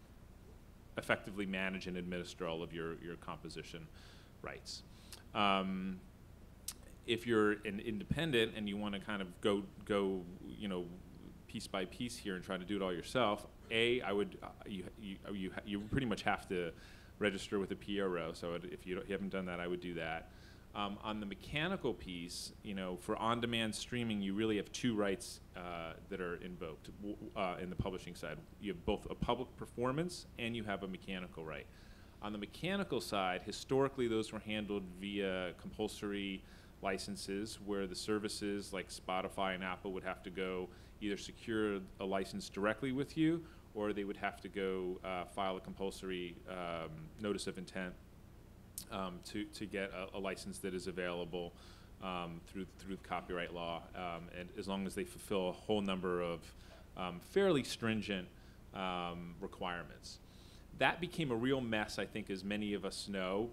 effectively manage and administer all of your your composition rights. Um, if you're an independent and you want to kind of go go you know piece by piece here and try to do it all yourself, a I would uh, you you you, you pretty much have to register with a PRO. So if you, you haven't done that, I would do that. Um, on the mechanical piece, you know, for on-demand streaming, you really have two rights uh, that are invoked uh, in the publishing side. You have both a public performance and you have a mechanical right. On the mechanical side, historically, those were handled via compulsory licenses, where the services like Spotify and Apple would have to go either secure a license directly with you, or they would have to go uh, file a compulsory um, notice of intent um, to, to get a, a license that is available um, through, through copyright law, um, and as long as they fulfill a whole number of um, fairly stringent um, requirements. That became a real mess, I think, as many of us know,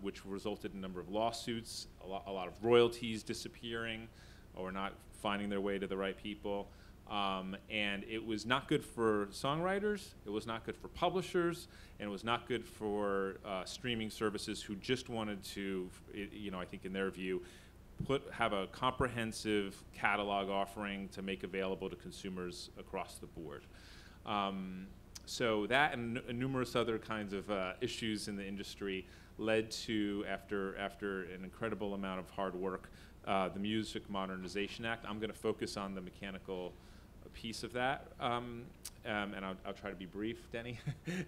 which resulted in a number of lawsuits, a lot, a lot of royalties disappearing or not finding their way to the right people. Um, and it was not good for songwriters, it was not good for publishers, and it was not good for uh, streaming services who just wanted to, you know, I think in their view, put have a comprehensive catalog offering to make available to consumers across the board. Um, so that and numerous other kinds of uh, issues in the industry led to, after after an incredible amount of hard work, uh, the Music Modernization Act. I'm going to focus on the mechanical piece of that, um, um, and I'll, I'll try to be brief, Denny.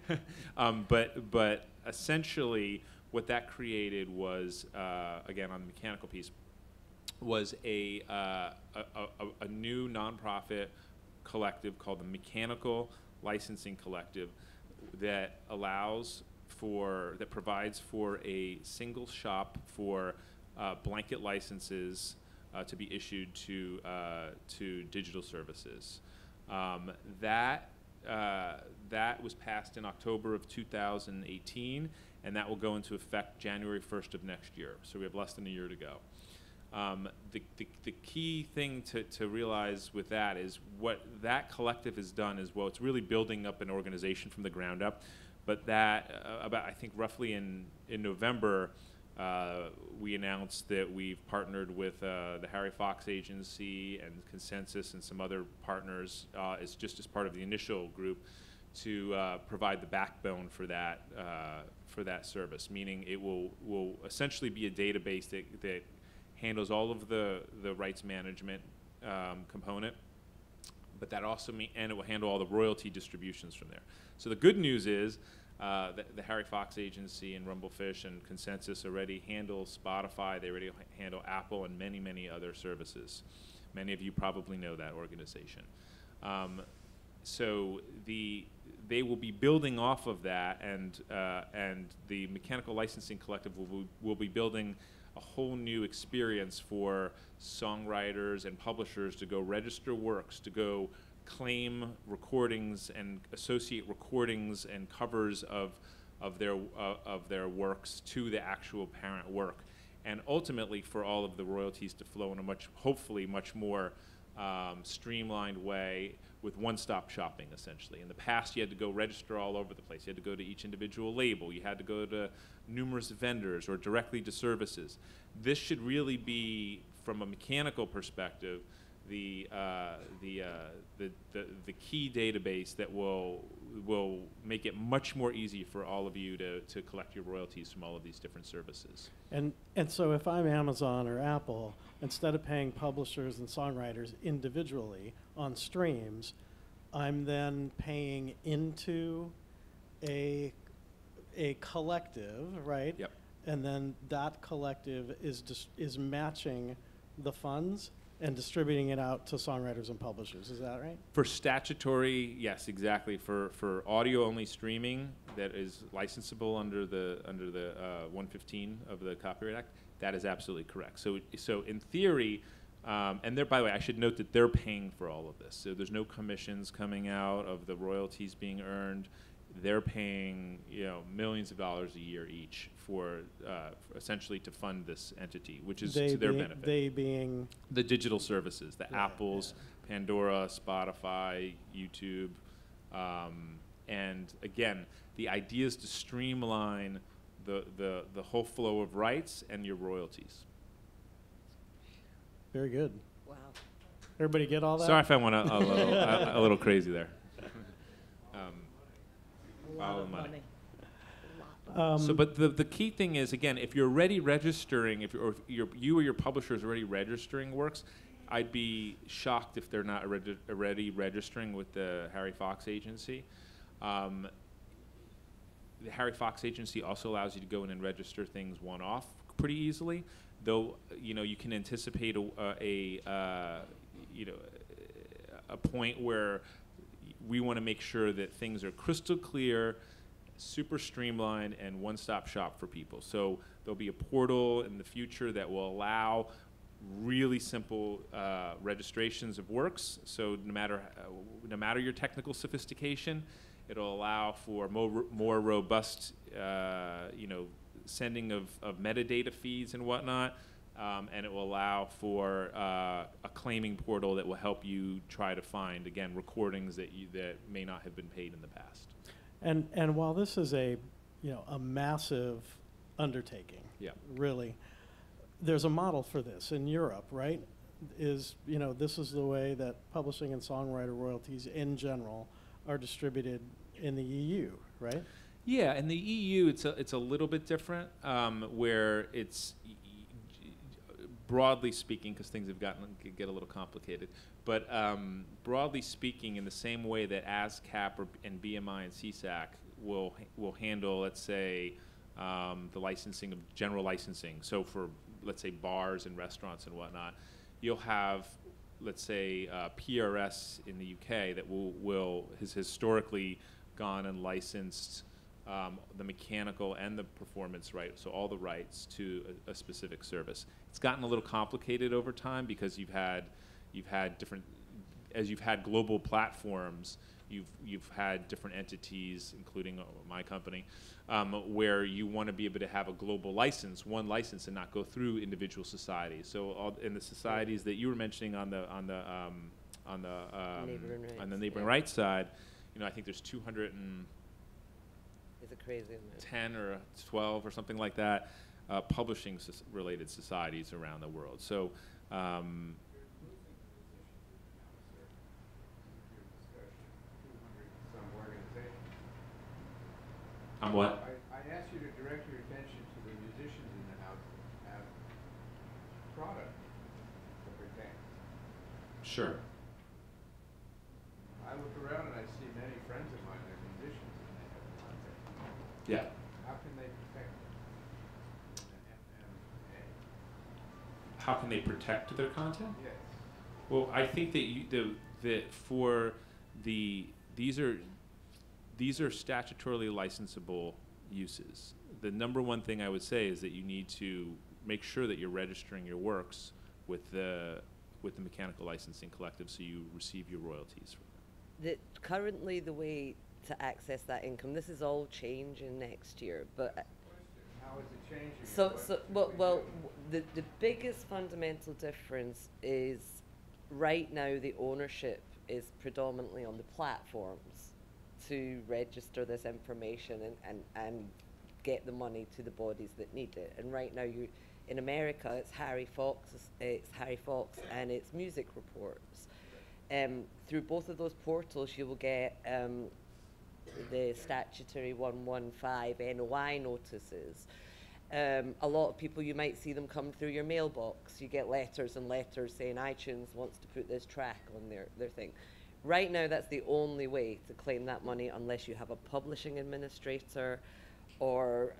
um, but but essentially, what that created was uh, again on the mechanical piece was a, uh, a, a, a new nonprofit collective called the Mechanical Licensing Collective that allows for, that provides for a single shop for uh, blanket licenses uh, to be issued to, uh, to digital services. Um, that, uh, that was passed in October of 2018, and that will go into effect January 1st of next year. So we have less than a year to go. Um, the, the, the key thing to, to realize with that is what that collective has done is well, it's really building up an organization from the ground up. But that, uh, about I think roughly in, in November, uh, we announced that we've partnered with uh, the Harry Fox Agency and Consensus and some other partners uh, as just as part of the initial group to uh, provide the backbone for that uh, for that service. Meaning, it will will essentially be a database that that handles all of the, the rights management um, component, but that also mean, and it will handle all the royalty distributions from there. So the good news is uh, that the Harry Fox Agency and Rumblefish and Consensus already handle Spotify. They already handle Apple and many, many other services. Many of you probably know that organization. Um, so the they will be building off of that, and uh, and the Mechanical Licensing Collective will, will be building a whole new experience for songwriters and publishers to go register works, to go claim recordings and associate recordings and covers of of their uh, of their works to the actual parent work, and ultimately for all of the royalties to flow in a much hopefully much more um, streamlined way with one-stop shopping essentially. In the past, you had to go register all over the place. You had to go to each individual label. You had to go to numerous vendors or directly to services. This should really be, from a mechanical perspective, the, uh, the, uh, the, the, the key database that will, will make it much more easy for all of you to, to collect your royalties from all of these different services. And, and so if I'm Amazon or Apple, instead of paying publishers and songwriters individually on streams, I'm then paying into a, a collective, right? Yep. And then that collective is, dis- is matching the funds and distributing it out to songwriters and publishers. Is that right? For statutory, yes, exactly. For, for audio-only streaming that is licensable under the, under the uh, 115 of the Copyright Act, that is absolutely correct. So, so in theory, um, and they're, by the way, I should note that they're paying for all of this. So there's no commissions coming out of the royalties being earned. They're paying, you know, millions of dollars a year each for, uh, for essentially to fund this entity, which is They to their benefit They being, the digital services, the Right, Apples, Pandora, Spotify, YouTube, um, and again, the idea is to streamline the, the, the whole flow of rights and your royalties. very good. Wow. Everybody get all that? Sorry if I went a, a little a, a little crazy there. Um, A lot of money. money. A lot of Um, so, but the, the key thing is again, if you're already registering, if you're, or if you're, you or your publisher is already registering works, I'd be shocked if they're not already, already registering with the Harry Fox agency. Um, the Harry Fox agency also allows you to go in and register things one off pretty easily, though you know you can anticipate a, a, a uh, you know a point where we want to make sure that things are crystal clear, super streamlined, and one-stop shop for people. So there'll be a portal in the future that will allow really simple uh, registrations of works. So no matter uh, no matter your technical sophistication, it'll allow for more more robust, uh, you know, sending of, of metadata feeds and whatnot. Um, and it will allow for uh, a claiming portal that will help you try to find again recordings that you that may not have been paid in the past. And, and while this is a, you know, a massive undertaking, Yeah. really, there's a model for this in Europe, right? Is, you know, this is the way that publishing and songwriter royalties in general are distributed in the EU, right? Yeah, in the EU, it's a, it's a little bit different, um, where it's broadly speaking, because things have gotten get a little complicated. But um, broadly speaking, in the same way that ASCAP or, and BMI and SESAC will will handle, let's say, um, the licensing of general licensing. So for let's say bars and restaurants and whatnot, you'll have let's say uh, PRS in the UK that will will has historically gone and licensed um, the mechanical and the performance right, so all the rights to a, a specific service. It's gotten a little complicated over time because you've had you've had different as you've had global platforms. You've you've had different entities, including uh, my company, um, where you want to be able to have a global license, one license, and not go through individual societies. So, all, in the societies that you were mentioning on the on the um, on the um, on the neighboring yeah. rights side, you know, I think there's 200 and It's a crazy amount. 10 or 12 or something like that uh, publishing soc- related societies around the world. So, um, I'm what? I, I asked you to direct your attention to the musicians in the house that have product to protect. Sure. I look around and I see many friends of mine, they're musicians and they have content. Yeah. How can they protect How can they protect their content? yes. Well, I think that you, the, that for the, these are, these are statutorily licensable uses. The number one thing I would say is that you need to make sure that you're registering your works with the, with the mechanical licensing collective so you receive your royalties from them. That currently, the way to access that income, this is all changing next year, but How is it changing? So, so well, well, we do? w- the, the biggest fundamental difference is right now the ownership is predominantly on the platforms to register this information and, and, and get the money to the bodies that need it. And right now, you in America, it's Harry Fox, it's Harry Fox, and it's Music Reports. Um, through both of those portals, you will get um, the statutory 115 NOI notices. Um, a lot of people, you might see them come through your mailbox. You get letters and letters saying iTunes wants to put this track on their, their thing. Right now, that's the only way to claim that money unless you have a publishing administrator or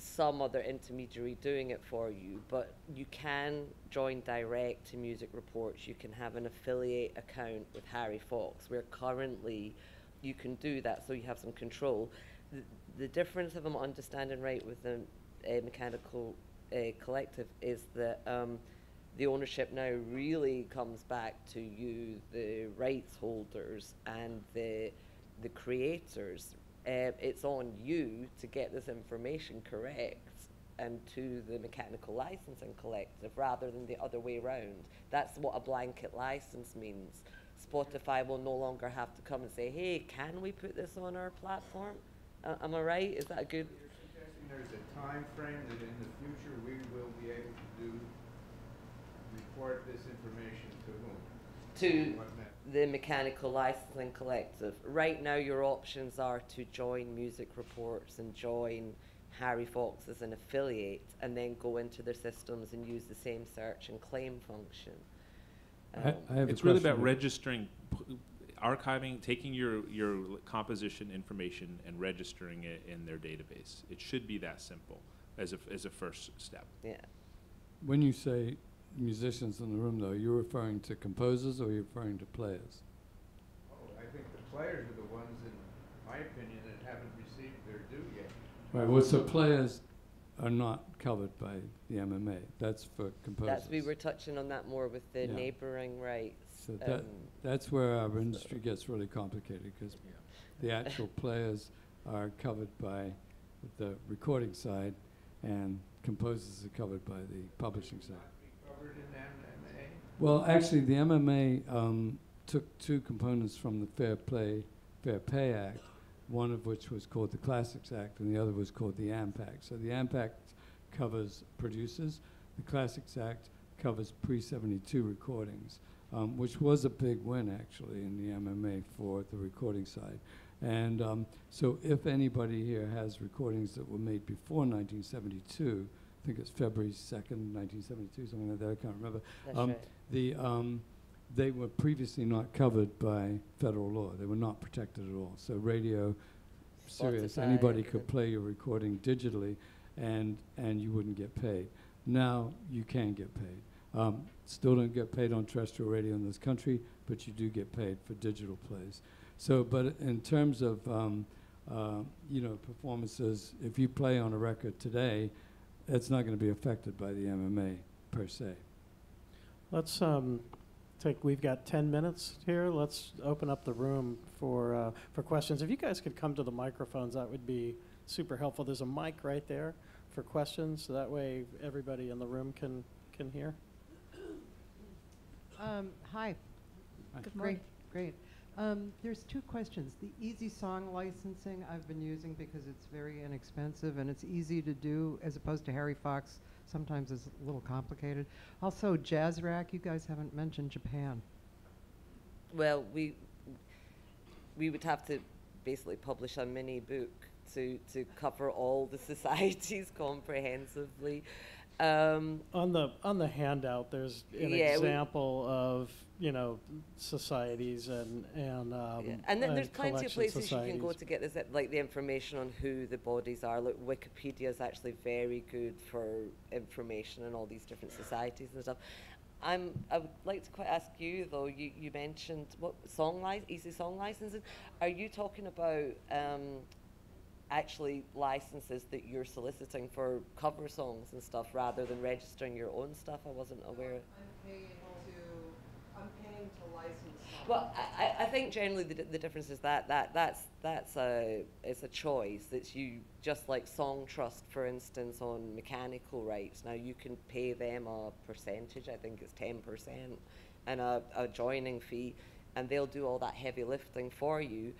some other intermediary doing it for you. But you can join direct to Music Reports. You can have an affiliate account with Harry Fox, We're currently you can do that so you have some control. The, the difference, of I'm understanding right, with the uh, mechanical uh, collective is that um, the ownership now really comes back to you, the rights holders and the the creators. Uh, it's on you to get this information correct and to the mechanical licensing collective rather than the other way around. That's what a blanket license means. Spotify will no longer have to come and say, "Hey, can we put this on our platform?" Uh, am I right? Is that a good? You're suggesting there's a time frame that in the future we will be able to do, report this information to whom? To the mechanical licensing collective. Right now, your options are to join Music Reports and join Harry Fox as an affiliate, and then go into their systems and use the same search and claim function. I, Um, I have a It's really about question. registering, p- archiving, taking your, your composition information and registering it in their database. It should be that simple as a, f- as a first step. yeah. When you say musicians in the room, though, you're referring to composers or you're referring to players? Oh, I think the players are the ones, in my opinion, that haven't received their due yet. Right. Well, so players are not covered by the MMA. That's for composers. That's we were touching on that more with the Yeah. neighbouring rights. So that- um, That's where our industry gets really complicated because the actual players are covered by the recording side and composers are covered by the publishing side. covered in MMA? Well, actually, the MMA um, took two components from the Fair Play, Fair Pay Act, one of which was called the Classics Act, and the other was called the AMP Act. So the AMP Act covers producers, the Classics Act covers pre-72 recordings, um, which was a big win, actually, in the MMA for the recording side. And um, so if anybody here has recordings that were made before 1972, I think it's February 2nd, 1972, something like that, I can't remember. That's Um, right. The, um, they were previously not covered by federal law. They were not protected at all. So radio, Sirius, Spotify, anybody could play your recording digitally, and and you wouldn't get paid. Now you can get paid. Um, still don't get paid on terrestrial radio in this country, but you do get paid for digital plays. So, but in terms of um, uh, you know performances, if you play on a record today, it's not going to be affected by the MMA per se. Let's um, take, we've got 10 minutes here. Let's open up the room for, uh, for questions. If you guys could come to the microphones, that would be super helpful. There's a mic right there for questions, so that way everybody in the room can, can hear. Um, hi. Hi. Good Great, great. Um, there's two questions. The Easy Song licensing I've been using because it's very inexpensive and it's easy to do as opposed to Harry Fox. Sometimes it's a little complicated. Also, JASRAC, you guys haven't mentioned Japan. Well, we we would have to basically publish a mini book to to cover all the societies comprehensively. Um, On the, on the handout, there's an Yeah, we- example of, you know, societies and, and, um, yeah. And then there's plenty of places you can go to get this, like the information on who the bodies are. Like Wikipedia is actually very good for information on all these different societies and stuff. I'm, I would like to quite ask you though. You, you mentioned what song li- easy song licensing. Are you talking about um, actually licenses that you're soliciting for cover songs and stuff rather than registering your own stuff? I wasn't aware. I'm paying to, I'm paying to license. Well, I, I- think generally the, the difference is that, that that's that's a it's a choice. It's you just like Songtrust, for instance, on mechanical rights. Now you can pay them a percentage. I think it's ten percent, and a, a joining fee, and they'll do all that heavy lifting for you.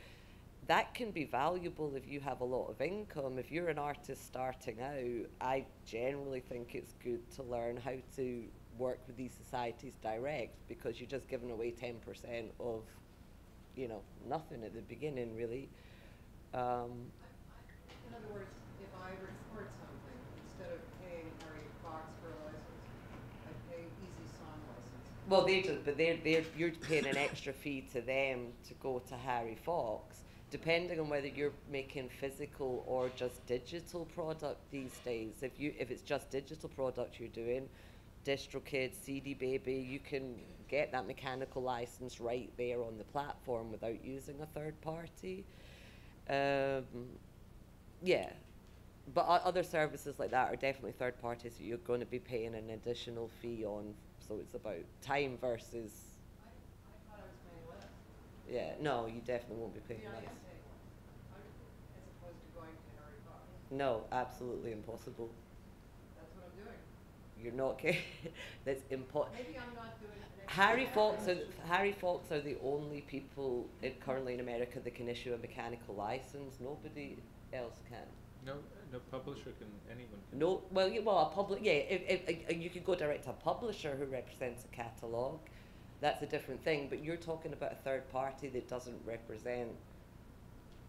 That can be valuable if you have a lot of income. If you're an artist starting out, I generally think it's good to learn how to work with these societies direct because you're just giving away 10% of, you know, nothing at the beginning, really. Um, In other words, if I record something, instead of paying Harry Fox for a license, I pay Easy Song license. well, they just, but they're, they're, you're paying an extra fee to them to go to Harry Fox, depending on whether you're making physical or just digital product these days. If you, if it's just digital product you're doing, DistroKid, CD Baby, you can get that mechanical license right there on the platform without using a third party. Um, yeah, but other services like that are definitely third parties you're going to be paying an additional fee on. So it's about time versus. I, I thought I was paying less. Yeah, no, you definitely won't be paying Yeah, I less. am paying less. I'm- As opposed to going to Harry Fox. No, absolutely impossible. That's what I'm doing. You're not. kidding. That's impossible. Maybe I'm not doing it. Harry Fox are Harry Fox are the only people in, currently in America that can issue a mechanical license. Nobody else can. No, no publisher can, anyone can. No, well, yeah, well, a public, yeah, if, if, uh, you could go direct to a publisher who represents a catalogue. That's a different thing. But you're talking about a third party that doesn't represent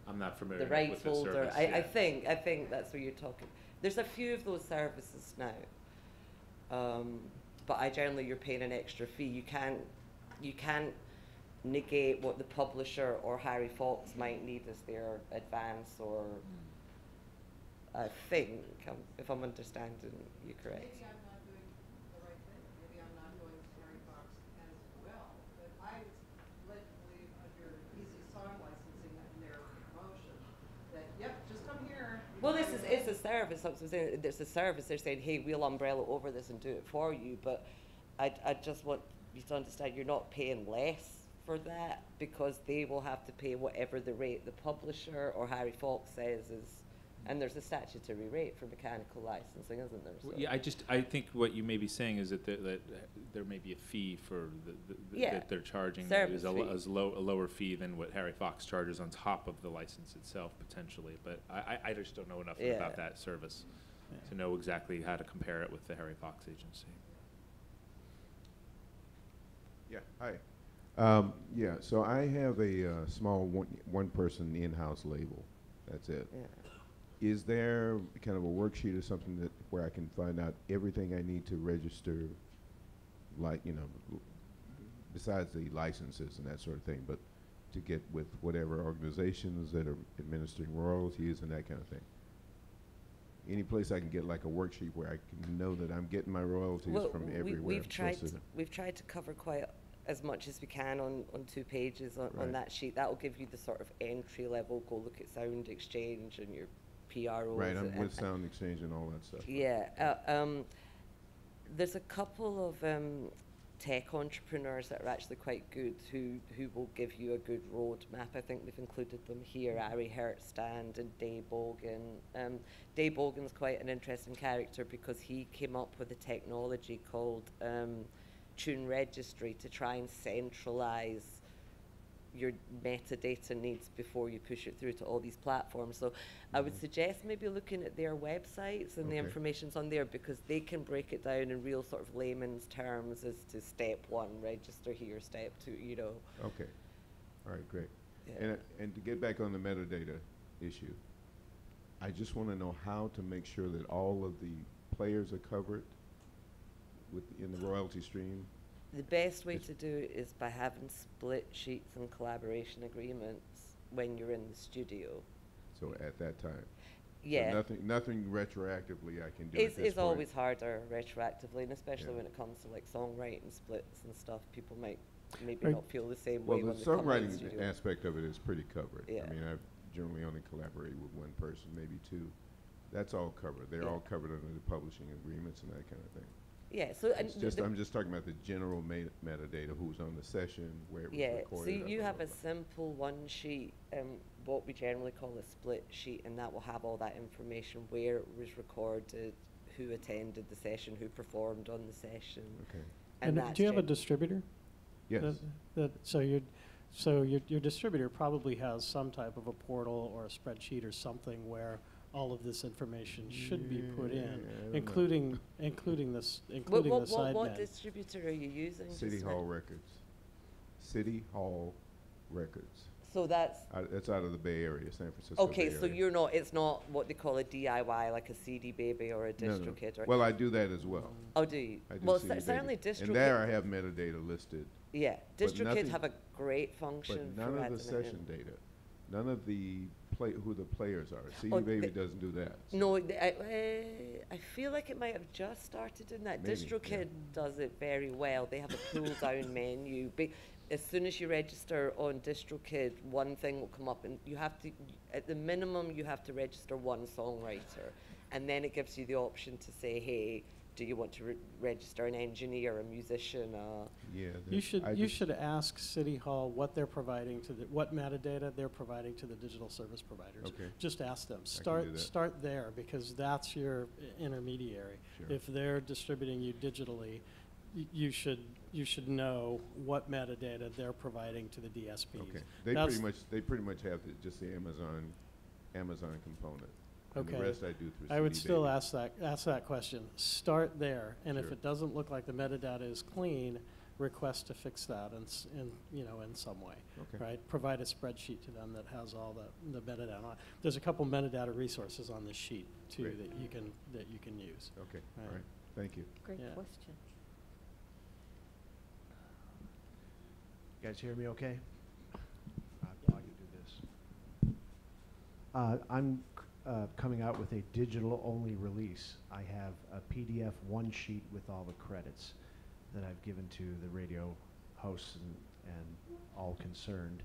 I'm not familiar with the rights with the holder. service. I, I think I think that's what you're talking. There's a few of those services now, um, but I generally you're paying an extra fee. You can't you can't negate what the publisher or Harry Fox might need as their advance or. I think, um, if I'm understanding you correct. Maybe I'm not doing the right thing. Maybe I'm not going to Harry Fox as well. But I was led to believe under Easy Song licensing and their promotion that, yep, just come here. you Well, can this is do I'm saying there's a service. They're saying, "Hey, we'll umbrella over this and do it for you." But I, I just want you to understand you're not paying less for that because they will have to pay whatever the rate the publisher or Harry Fox says is And there's a statutory rate for mechanical licensing, isn't there? Well, So- Yeah, I just, I think what you may be saying is that there, that there may be a fee for the, the, Yeah, that they're charging that is service a, lo- fee. is low, a lower fee than what Harry Fox charges on top of the license itself potentially, but I, I, I just don't know enough Yeah. about that service Yeah. to know exactly how to compare it with the Harry Fox agency. Yeah, hi. Um, yeah, so I have a, uh, small one, one-person in-house label. That's it. Yeah. Is there kind of a worksheet or something that, where I can find out everything I need to register, like, you know, besides the licenses and that sort of thing, but to get with whatever organizations that are administering royalties and that kind of thing? Any place I can get like a worksheet where I can know that I'm getting my royalties Well, from we- everywhere? We've tried, to- we've tried to cover quite as much as we can on, on two pages on, on that sheet. That'll give you the sort of entry level, go look at SoundExchange and your PROs. Right, I'm and- with Sound Exchange and all that stuff. Yeah, uh, um, there's a couple of um, tech entrepreneurs that are actually quite good who, who will give you a good roadmap. I think we've included them here, Ari Herstand and Dave Bogan. Um, Dave Bogan's quite an interesting character because he came up with a technology called um, TuneRegistry to try and centralize your metadata needs before you push it through to all these platforms. So I would Mhm. suggest maybe looking at their websites and the Okay. information's on there because they can break it down in real sort of layman's terms as to step one, register here, step two, you know. Okay, all right, great. Yeah. And, uh, and to get back on the metadata issue, I just want to know how to make sure that all of the players are covered within the royalty stream. The best way to do it is by having split sheets and collaboration agreements when you're in the studio. So at that time. So Yeah. Nothing, nothing retroactively I can do It's, it's always harder retroactively, and especially Yeah. when it comes to like songwriting splits and stuff. People might maybe Right. not feel the same Well, way the come the songwriting studio. aspect of it is pretty covered. Yeah. I mean, I've generally only collaborated with one person, maybe two. That's all covered. They're Yeah. all covered under the publishing agreements and that kind of thing. Yeah, so and It's just, the- I'm just talking about the general ma- metadata, who's on the session, where it was Yeah, so recorded. you blah, have blah, a blah. simple one sheet, um, what we generally call a split sheet, and that will have all that information, where it was recorded, who attended the session, who performed on the session. Okay, And that's do you have a gen- distributor? yes. That- That, so your, so your, your distributor probably has some type of a portal or a spreadsheet or something where all of this information should be put Yeah, I in, don't know. including, including this, What, including the what, what, what sidemen. distributor are you using? City just Hall Records. City Hall Records. So that's, Uh, That's out of the Bay Area, San Francisco okay, Bay so Area. you're not, it's not what they call a DIY, like a CD Baby or a No, no. DistroKid or? Well, I do that as well. Oh, do you? I do Well, CD cer- certainly Baby. And there I have metadata listed, yeah, but DistroKid nothing- have a great but function for none of the it in. session data. None of the play, who the players are. CD Oh, Baby doesn't do that. so- No, I, uh, I feel like it might have just started doing that. Maybe, DistroKid yeah. does it very well. They have a pull down menu. But as soon as you register on DistroKid, one thing will come up, and you have to, at the minimum, you have to register one songwriter, and then it gives you the option to say, hey, do you want to re- register an engineer, a musician, uh, Yeah. You should, I you just- should ask City Hall what they're providing to the, what metadata they're providing to the digital service providers. Okay. Just ask them. Start, start there, because that's your intermediary. Sure. If they're distributing you digitally, y- you should, you should know what metadata they're providing to the DSPs. Okay, they That's- pretty much, they pretty much have the, just the Amazon, Amazon component. And the Okay. rest I do through I would still Baby. ask that, ask that question. Start there, and if it doesn't look like the metadata is clean, request to fix that in, in, you know, in some way. Okay. right? Provide a spreadsheet to them that has all the, the metadata on. There's a couple metadata resources on this sheet too Great. that you can, that you can use. Okay, all Right. right, thank you. Great Yeah. question. You guys hear me okay? Uh, I can do this. Uh, I'm c- uh, coming out with a digital-only release. I have a PDF one sheet with all the credits that I've given to the radio hosts and, and all concerned.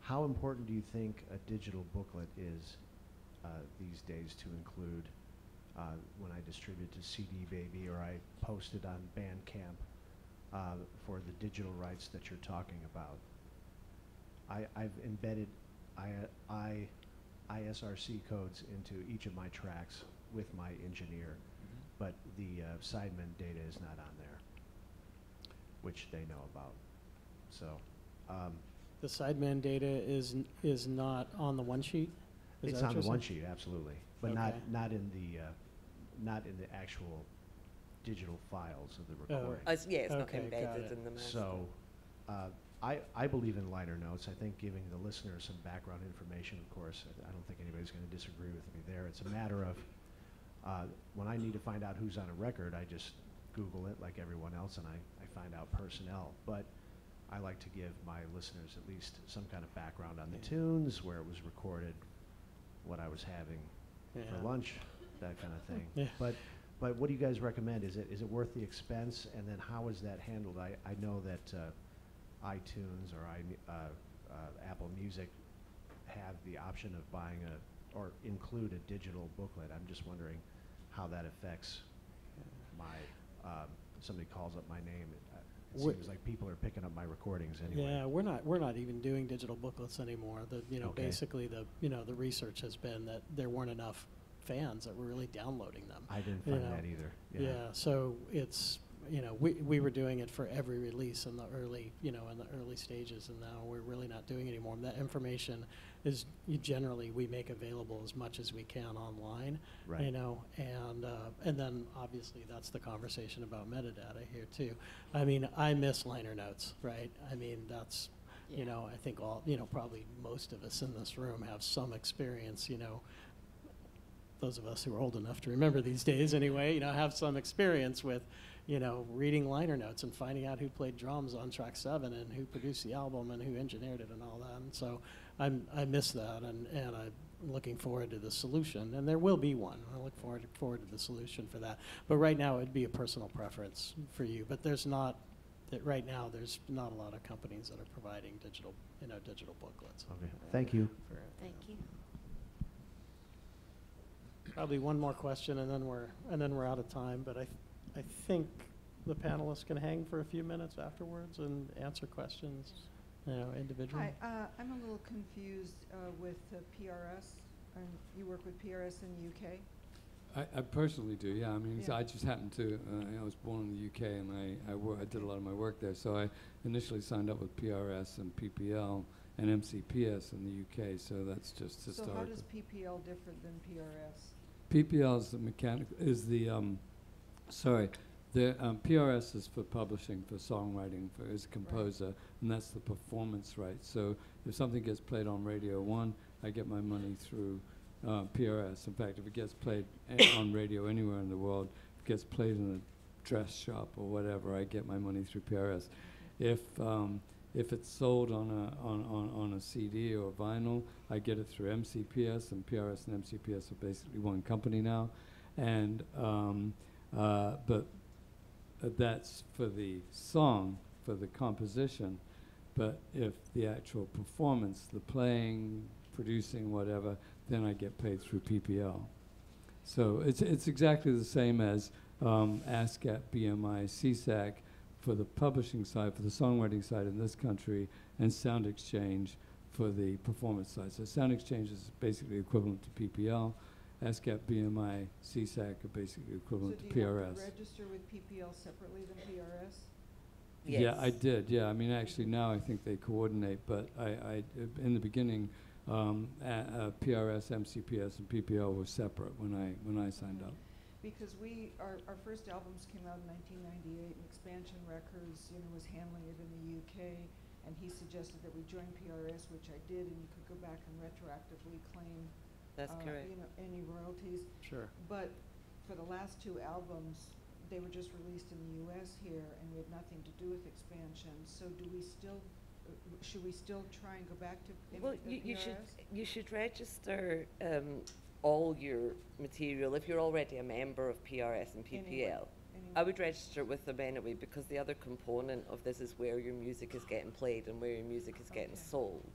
How important do you think a digital booklet is uh, these days to include uh, when I distribute to CD Baby or I post it on Bandcamp? uh, for the digital rights that you're talking about. I, I've embedded, I, I ISRC codes into each of my tracks with my engineer, but the uh, Sidemen data is not on there, which they know about. So, um, The sideman data is, n- is not on the one sheet? Is it's that on what the you're one saying? sheet, absolutely, but not, Okay. not in the, uh, not in the actual digital files of the Oh. recording. Uh, yeah, it's not Okay, got embedded it. in the master. So, uh, I, I believe in liner notes. I think giving the listener some background information, of course, I- I don't think anybody's going to disagree with me there. It's a matter of, uh, when I need to find out who's on a record, I just Google it like everyone else and I, I find out personnel. But I like to give my listeners at least some kind of background on the Yeah. tunes, where it was recorded, what I was having Yeah. for lunch, that kind of thing. Yeah. But, but what do you guys recommend? Is it, is it worth the expense? And then how is that handled? I, I know that uh, iTunes or I, uh, uh, Apple Music have the option of buying a, or include a digital booklet. I'm just wondering how that affects my, um, somebody calls up my name. It, uh, it seems like people are picking up my recordings anyway. Yeah, we're not, we're not even doing digital booklets anymore. The, you know, Okay. basically the, you know, the research has been that there weren't enough fans that were really downloading them. I didn't you find know. that either. Yeah, so it's, you know, we, we were doing it for every release in the early, you know, in the early stages, and now we're really not doing anymore. That information is generally, we make available as much as we can online, right. you know, and, uh, and then obviously that's the conversation about metadata here too. I mean, I miss liner notes, right? I mean, that's, you know, I think all, you know, probably most of us in this room have some experience, you know, those of us who are old enough to remember these days anyway, you know, have some experience with, you know, reading liner notes and finding out who played drums on track seven and who produced the album and who engineered it and all that. And so I'm, I miss that and, and I'm looking forward to the solution. And there will be one. I look forward, forward to the solution for that. But right now it'd be a personal preference for you. But there's not, that right now there's not a lot of companies that are providing digital, you know, digital booklets. Okay, thank you. for- Thank you. Probably one more question, and then we're, and then we're out of time, but I, I think the panelists can hang for a few minutes afterwards and answer questions, you know, individually. Hi, uh, I'm a little confused uh, with uh, PRS. and You work with PRS in the UK? I, I personally do, yeah. I mean, so Yeah. I just happened to, uh, I was born in the UK and I, I, wor- I did a lot of my work there. So I initially signed up with PRS and PPL and MCPS in the UK. So that's just So historical. how does PPL different than PRS? PPL is the mechanical, is the, um, sorry, the, um, PRS is for publishing, for songwriting, for, as a composer, and that's the performance rights. So if something gets played on Radio One, I get my money through, uh, PRS. In fact, if it gets played on radio anywhere in the world, if it gets played in a dress shop or whatever, I get my money through PRS. If, um, if it's sold on a, on, on, on a CD or vinyl, I get it through MCPS, and PRS and MCPS are basically one company now. And, um, uh, but uh, that's for the song, for the composition. But if the actual performance, the playing, producing, whatever, then I get paid through PPL. So it's, it's exactly the same as um, ASCAP, BMI, SESAC for the publishing side, for the songwriting side in this country, and SoundExchange for the performance side. So SoundExchange is basically equivalent to PPL. ASCAP, BMI, SESAC are basically equivalent So to do you PRS. register with PPL separately than PRS? Yes. Yeah, I did. Yeah, I mean, actually, now I think they coordinate, but I, I in the beginning, um, a, uh, PRS, MCPS, and PPL were separate when I when I signed up. Because we, our, our first albums came out in 1998, and Expansion Records, you know, was handling it in the UK, and he suggested that we join PRS, which I did, and you could go back and retroactively claim, That's uh, correct. you know, any royalties. Sure. But for the last two albums, they were just released in the US here, and we had nothing to do with expansion. So do we still, uh, should we still try and go back to Well, uh, you, you should you should register um, all your material if you're already a member of PRS and PPL. Anyway, I would register with them anyway because the other component of this is where your music is getting played and where your music is getting Okay. sold.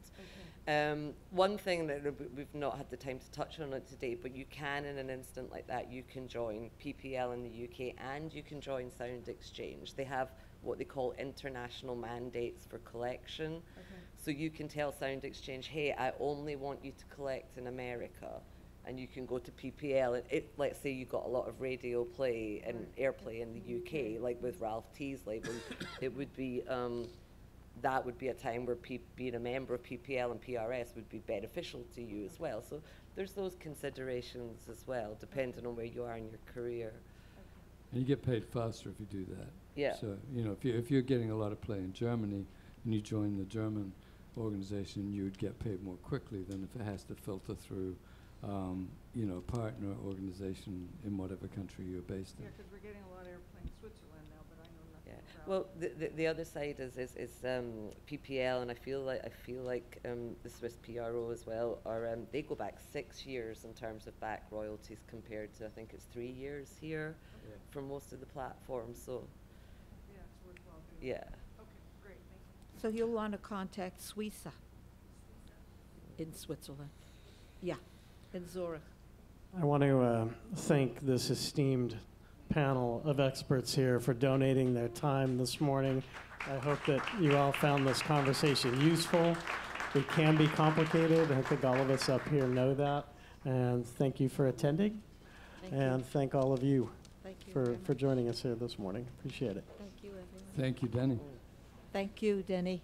Okay. Um, one thing that we've not had the time to touch on it today, but you can in an instant like that, you can join PPL in the UK and you can join SoundExchange. They have what they call international mandates for collection. Okay. So you can tell SoundExchange, hey, I only want you to collect in America. And you can go to PPL, and it, let's say you got a lot of radio play and airplay in the UK, like with Ralph Teasley, then it would be, um, that would be a time where P- being a member of PPL and PRS would be beneficial to you as well. So there's those considerations as well, depending on where you are in your career. And you get paid faster if you do that. Yeah. So, you know, if you, if you're getting a lot of play in Germany and you join the German organization, you would get paid more quickly than if it has to filter through, um, you know, partner organization in whatever country you're based in. Yeah, because we're getting a lot of airplane in Switzerland now, but I know Yeah. nothing about. Well, the, the, the other side is, is, is um, PPL, and I feel like I feel like um, the Swiss PRO as well. Are um, they go back six years in terms of back royalties compared to I think it's three years here for most of the platforms. So Yeah, it's worthwhile doing. yeah. Okay, great, thank you. So you'll want to contact SUISA in Switzerland. Yeah, in Zurich. I want to uh, thank this esteemed panel of experts here for donating their time this morning. I hope that you all found this conversation useful. It can be complicated. I think all of us up here know that. And thank you for attending. Thank you. And thank all of you Thank you for, very for joining us here this morning. Appreciate it. Thank you, everyone. Thank you, Denny. Thank you, Denny.